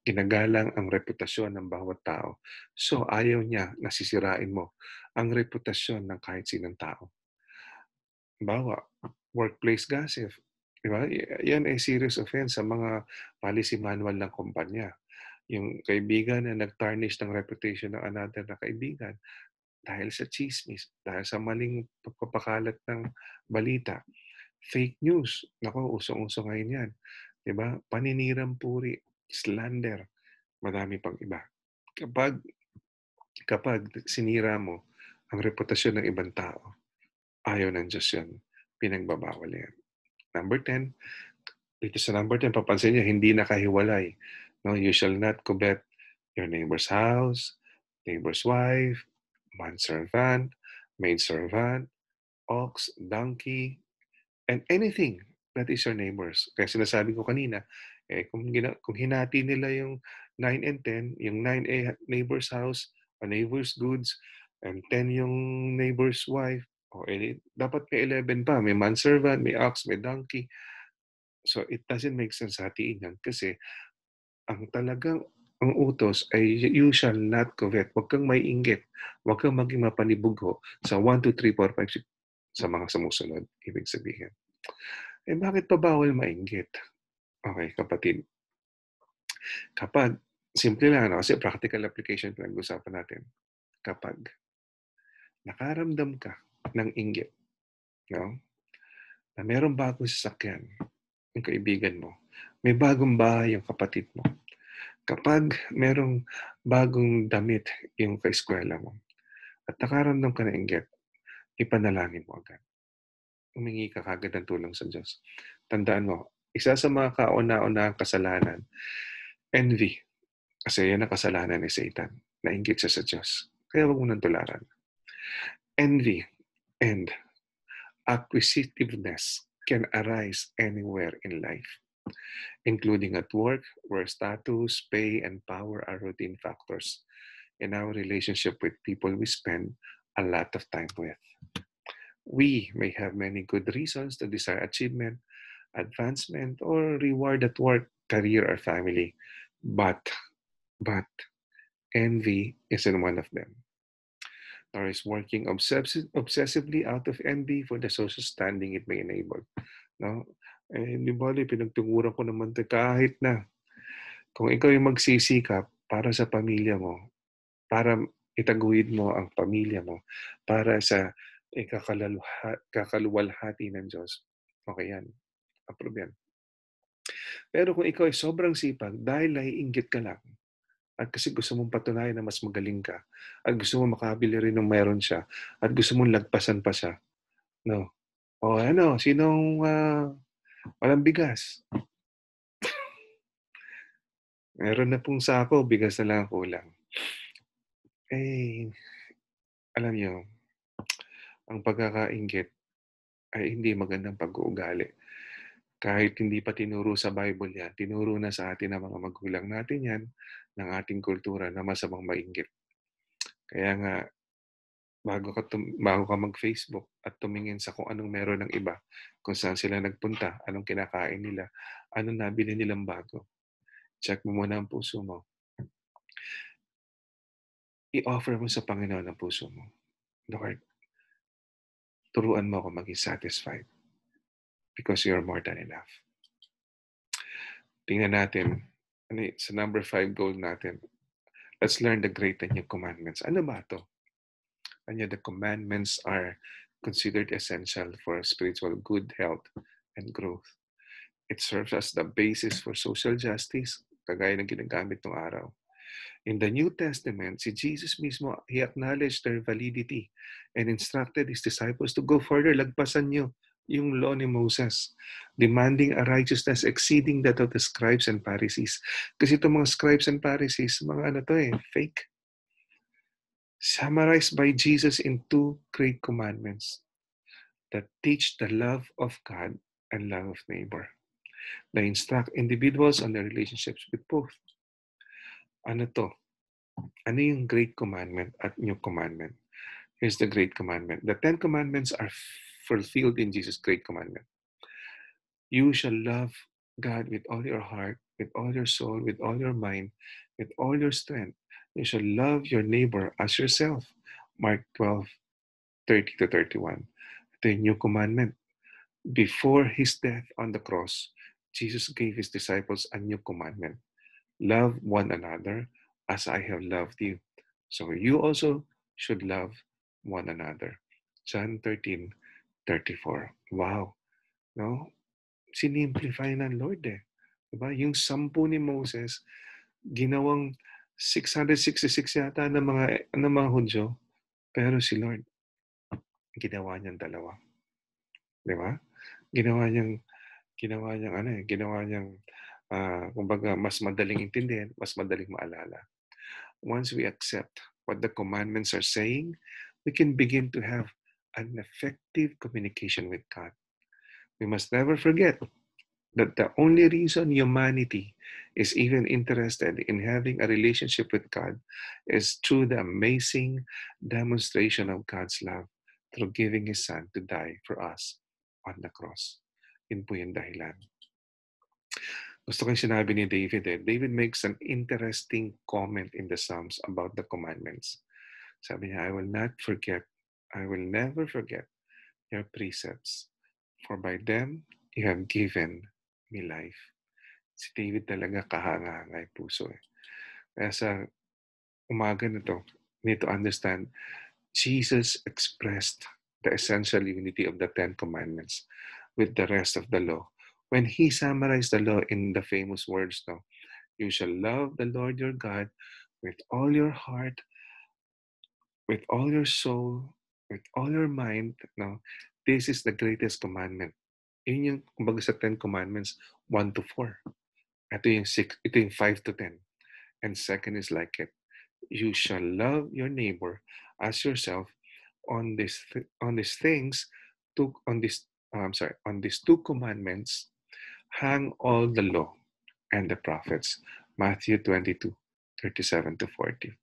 Ginagalang ang reputasyon ng bawat tao. So ayaw niya nasisirain mo ang reputasyon ng kahit sinong tao. Bawa, workplace gossip. Diba? Yan ay serious offense sa mga policy manual ng kumpanya. Yung kaibigan na nag-tarnish ng reputation ng another na kaibigan dahil sa chismis, dahil sa maling pagpapakalat ng balita. Fake news. Nako, usong-uso ngayon yan. Diba? Paninirang puri slander, madami pang iba. Kapag kapag sinira mo ang reputasyon ng ibang tao, ayaw ng Diyos yan. Pinagbabawal yan. Number 10, dito sa number 10, papansin niyo, hindi nakahiwalay. No, you shall not covet your neighbor's house, neighbor's wife, manservant, maidservant, ox, donkey, and anything that is your neighbor's. Kaya sinasabi ko kanina, eh, kung, gina, kung hinati nila yung 9 and 10, yung 9A neighbor's house, a neighbor's goods, and 10 yung neighbor's wife, o eh, dapat may 11 pa. May manservant, may ox, may donkey. So it doesn't make sense hatiin yan kasi ang talagang ang utos ay you shall not covet. Huwag kang may inggit. Huwag kang maging mapanibugo sa 1, 2, 3, 4, 5, 6 sa mga sumusunod. Ibig sabihin. Eh bakit pa bawal mainggit? Okay, kapatid. Kapag, simple lang, no? kasi practical application pinag-usapan natin. Kapag nakaramdam ka ng inggit, no? na mayroong bagong sasakyan, yung kaibigan mo, may bagong bahay yung kapatid mo, kapag merong bagong damit yung kaeskwela mo, at nakaramdam ka ng inggit, ipanalangin mo agad. Umingi ka kagad ng tulong sa Diyos. Tandaan mo, isa sa mga kauna-unahang kasalanan, envy. Kasi yan ang kasalanan ni Satan. Nainggit siya sa Diyos. Kaya huwag mo nang tularan. Envy and acquisitiveness can arise anywhere in life, including at work, where status, pay, and power are routine factors in our relationship with people we spend a lot of time with. We may have many good reasons to desire achievement, advancement or reward at work, career, or family. But, but, envy isn't one of them. Nor is working obsess- obsessively out of envy for the social standing it may enable. No? Eh, di ba, pinagtunguran ko naman ito kahit na kung ikaw yung magsisikap para sa pamilya mo, para itaguhid mo ang pamilya mo, para sa ikakaluwalhati ng Diyos, okay yan approve yan. Pero kung ikaw ay sobrang sipag dahil naiinggit ka lang, at kasi gusto mong patunayan na mas magaling ka, at gusto mong makabili rin ng meron siya, at gusto mong lagpasan pa siya, no? O ano, sinong uh, Walang bigas. Meron na pong sako, bigas na lang ang kulang. Eh, alam niyo, ang pagkakainggit ay hindi magandang pag-uugali. Kahit hindi pa tinuro sa Bible yan, tinuro na sa atin ng mga magulang natin yan, ng ating kultura na masamang mainggit. Kaya nga, bago ka, tum- bago ka mag-Facebook at tumingin sa kung anong meron ng iba, kung saan sila nagpunta, anong kinakain nila, anong nabili nilang bago. Check mo muna ang puso mo. I-offer mo sa Panginoon ang puso mo. Lord, turuan mo ako maging satisfied because you're more than enough. Tingnan natin, ano, sa number five goal natin, let's learn the great and new commandments. Ano ba to? Ano the commandments are considered essential for spiritual good health and growth. It serves as the basis for social justice, kagaya ng ginagamit ng araw. In the New Testament, si Jesus mismo, he acknowledged their validity and instructed his disciples to go further, lagpasan nyo yung law ni Moses, demanding a righteousness exceeding that of the scribes and Pharisees. Kasi itong mga scribes and Pharisees, mga ano to eh, fake. Summarized by Jesus in two great commandments that teach the love of God and love of neighbor. They instruct individuals on their relationships with both. Ano to? Ano yung great commandment at new commandment? Here's the great commandment. The Ten Commandments are fulfilled in Jesus' great commandment. You shall love God with all your heart, with all your soul, with all your mind, with all your strength. You shall love your neighbor as yourself. Mark 12, 30 to 31. The new commandment. Before his death on the cross, Jesus gave his disciples a new commandment. Love one another as I have loved you. So you also should love one another. John 13, 34. Wow. No? Sinimplify ng Lord eh. Diba? Yung sampu ni Moses, ginawang 666 yata ng mga, ng mga Hudyo, pero si Lord, ginawa niyang dalawa. Di ba? Ginawa niyang, ginawa niyang ano eh, ginawa niyang, ah, kumbaga, mas madaling intindihan, mas madaling maalala. Once we accept what the commandments are saying, we can begin to have an effective communication with God. We must never forget that the only reason humanity is even interested in having a relationship with God is through the amazing demonstration of God's love through giving His Son to die for us on the cross. Yun po dahilan. Gusto ko yung sinabi ni David eh. David makes an interesting comment in the Psalms about the commandments. Sabi niya, I will not forget, I will never forget your precepts, for by them you have given me life. Si David talaga kahanga-hanga yung puso eh. Kaya sa umaga na to, need to understand, Jesus expressed the essential unity of the Ten Commandments with the rest of the law. When he summarized the law in the famous words, no, you shall love the Lord your God with all your heart, with all your soul, with all your mind. No, this is the greatest commandment. Yun yung, kumbaga sa Ten Commandments, 1 to 4. Ito yung, six, ito yung 5 to 10. And second is like it. You shall love your neighbor as yourself on this on these things to on this uh, I'm sorry on these two commandments hang all the law and the prophets Matthew 22 37 to 40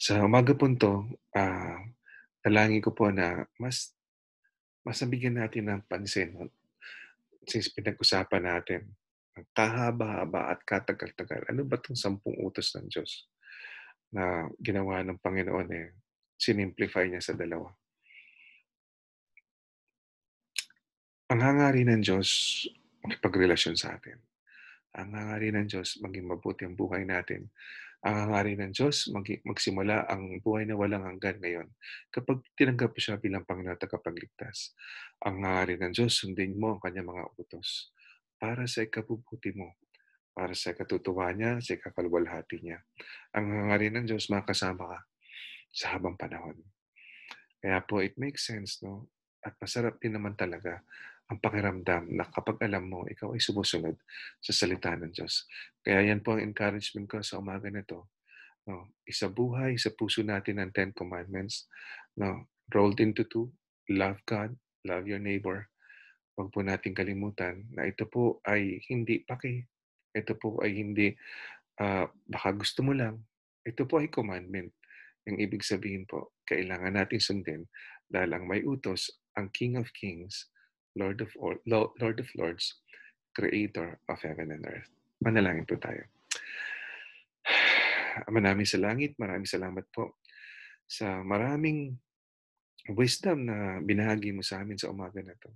sa umaga po to uh, dalangin ko po na mas mas nabigyan natin ng pansin since pinag-usapan natin ang kahaba-haba at katagal-tagal ano ba itong sampung utos ng Diyos na ginawa ng Panginoon eh sinimplify niya sa dalawa. Ang hangarin ng Diyos, makipagrelasyon sa atin. Ang hangarin ng Diyos, maging mabuti ang buhay natin. Ang hangarin ng Diyos, mag- magsimula ang buhay na walang hanggan ngayon kapag tinanggap siya bilang Panginoon at kapagligtas. Ang hangarin ng Diyos, sundin mo ang kanyang mga utos para sa ikabubuti mo, para sa katutuwa niya, sa ikakalwalhati niya. Ang hangarin ng Diyos, makasama ka sa habang panahon. Kaya po, it makes sense, no? At masarap din naman talaga ang pakiramdam na kapag alam mo ikaw ay sumusunod sa salita ng Diyos. Kaya yan po ang encouragement ko sa umaga na 'to, 'no. Isabuhay sa puso natin ang Ten Commandments, 'no, rolled into two, love God, love your neighbor. Huwag po nating kalimutan na ito po ay hindi pake, ito po ay hindi, ah, baka gusto mo lang. Ito po ay commandment. Ang ibig sabihin po, kailangan natin sundin dahil ang may utos ang King of Kings, Lord of all, Lo Lord of Lords, Creator of heaven and earth. Manalangin po tayo. Ama namin sa langit, maraming salamat po sa maraming wisdom na binahagi mo sa amin sa umaga na 'to.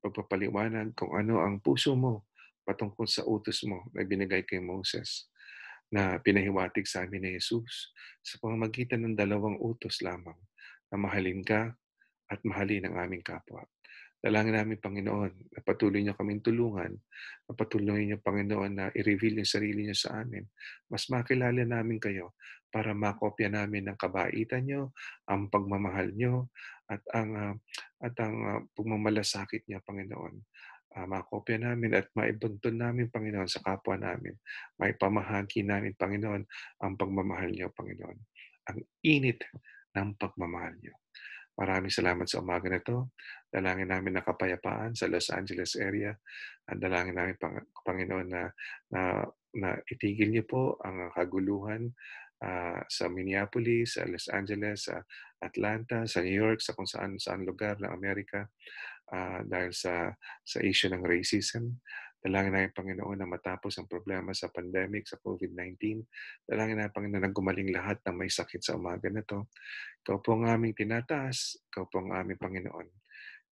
Pagpapaliwanag kung ano ang puso mo patungkol sa utos mo na binigay kay Moses, na pinahiwatig sa amin ni Jesus sa pamamagitan ng dalawang utos lamang, na mahalin ka at mahalin ang aming kapwa. Dalangin namin, Panginoon, na patuloy niyo kaming tulungan, na patuloy niyo, Panginoon, na i-reveal yung sarili niyo sa amin. Mas makilala namin kayo para makopya namin ang kabaitan niyo, ang pagmamahal niyo, at ang, ah, at ang, ah, pagmamalasakit niyo, Panginoon. Ah, makopya namin at maibuntun namin, Panginoon, sa kapwa namin. Maipamahagi namin, Panginoon, ang pagmamahal niyo, Panginoon. Ang init ng pagmamahal niyo. Maraming salamat sa umaga na 'to. Dalangin namin ng kapayapaan sa Los Angeles area. At dalangin namin, Pang Panginoon, na na na itigil niyo po ang kaguluhan, ah, sa Minneapolis, sa Los Angeles, sa Atlanta, sa New York, sa kung saan-saang lugar ng Amerika, ah, dahil sa sa issue ng racism. Dalangin namin, Panginoon, na matapos ang problema sa pandemic, sa COVID-19. Dalangin namin, Panginoon, na gumaling lahat ng may sakit sa umaga na 'to. Ikaw po ang aming tinataas, ikaw po ang aming Panginoon.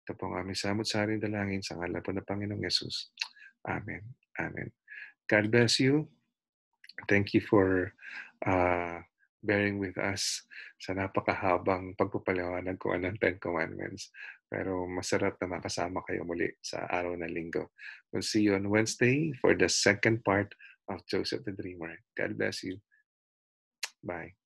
Ito po ang aming samut-saring dalangin sa ngalan po ng Panginoong Yesus. Amen. Amen. God bless you. Thank you for, ah, bearing with us sa napakahabang pagpapaliwanag ano ang Ten Commandments. Pero masarap na makasama kayo muli sa araw ng Linggo. We'll see you on Wednesday for the second part of Joseph the Dreamer. God bless you. Bye.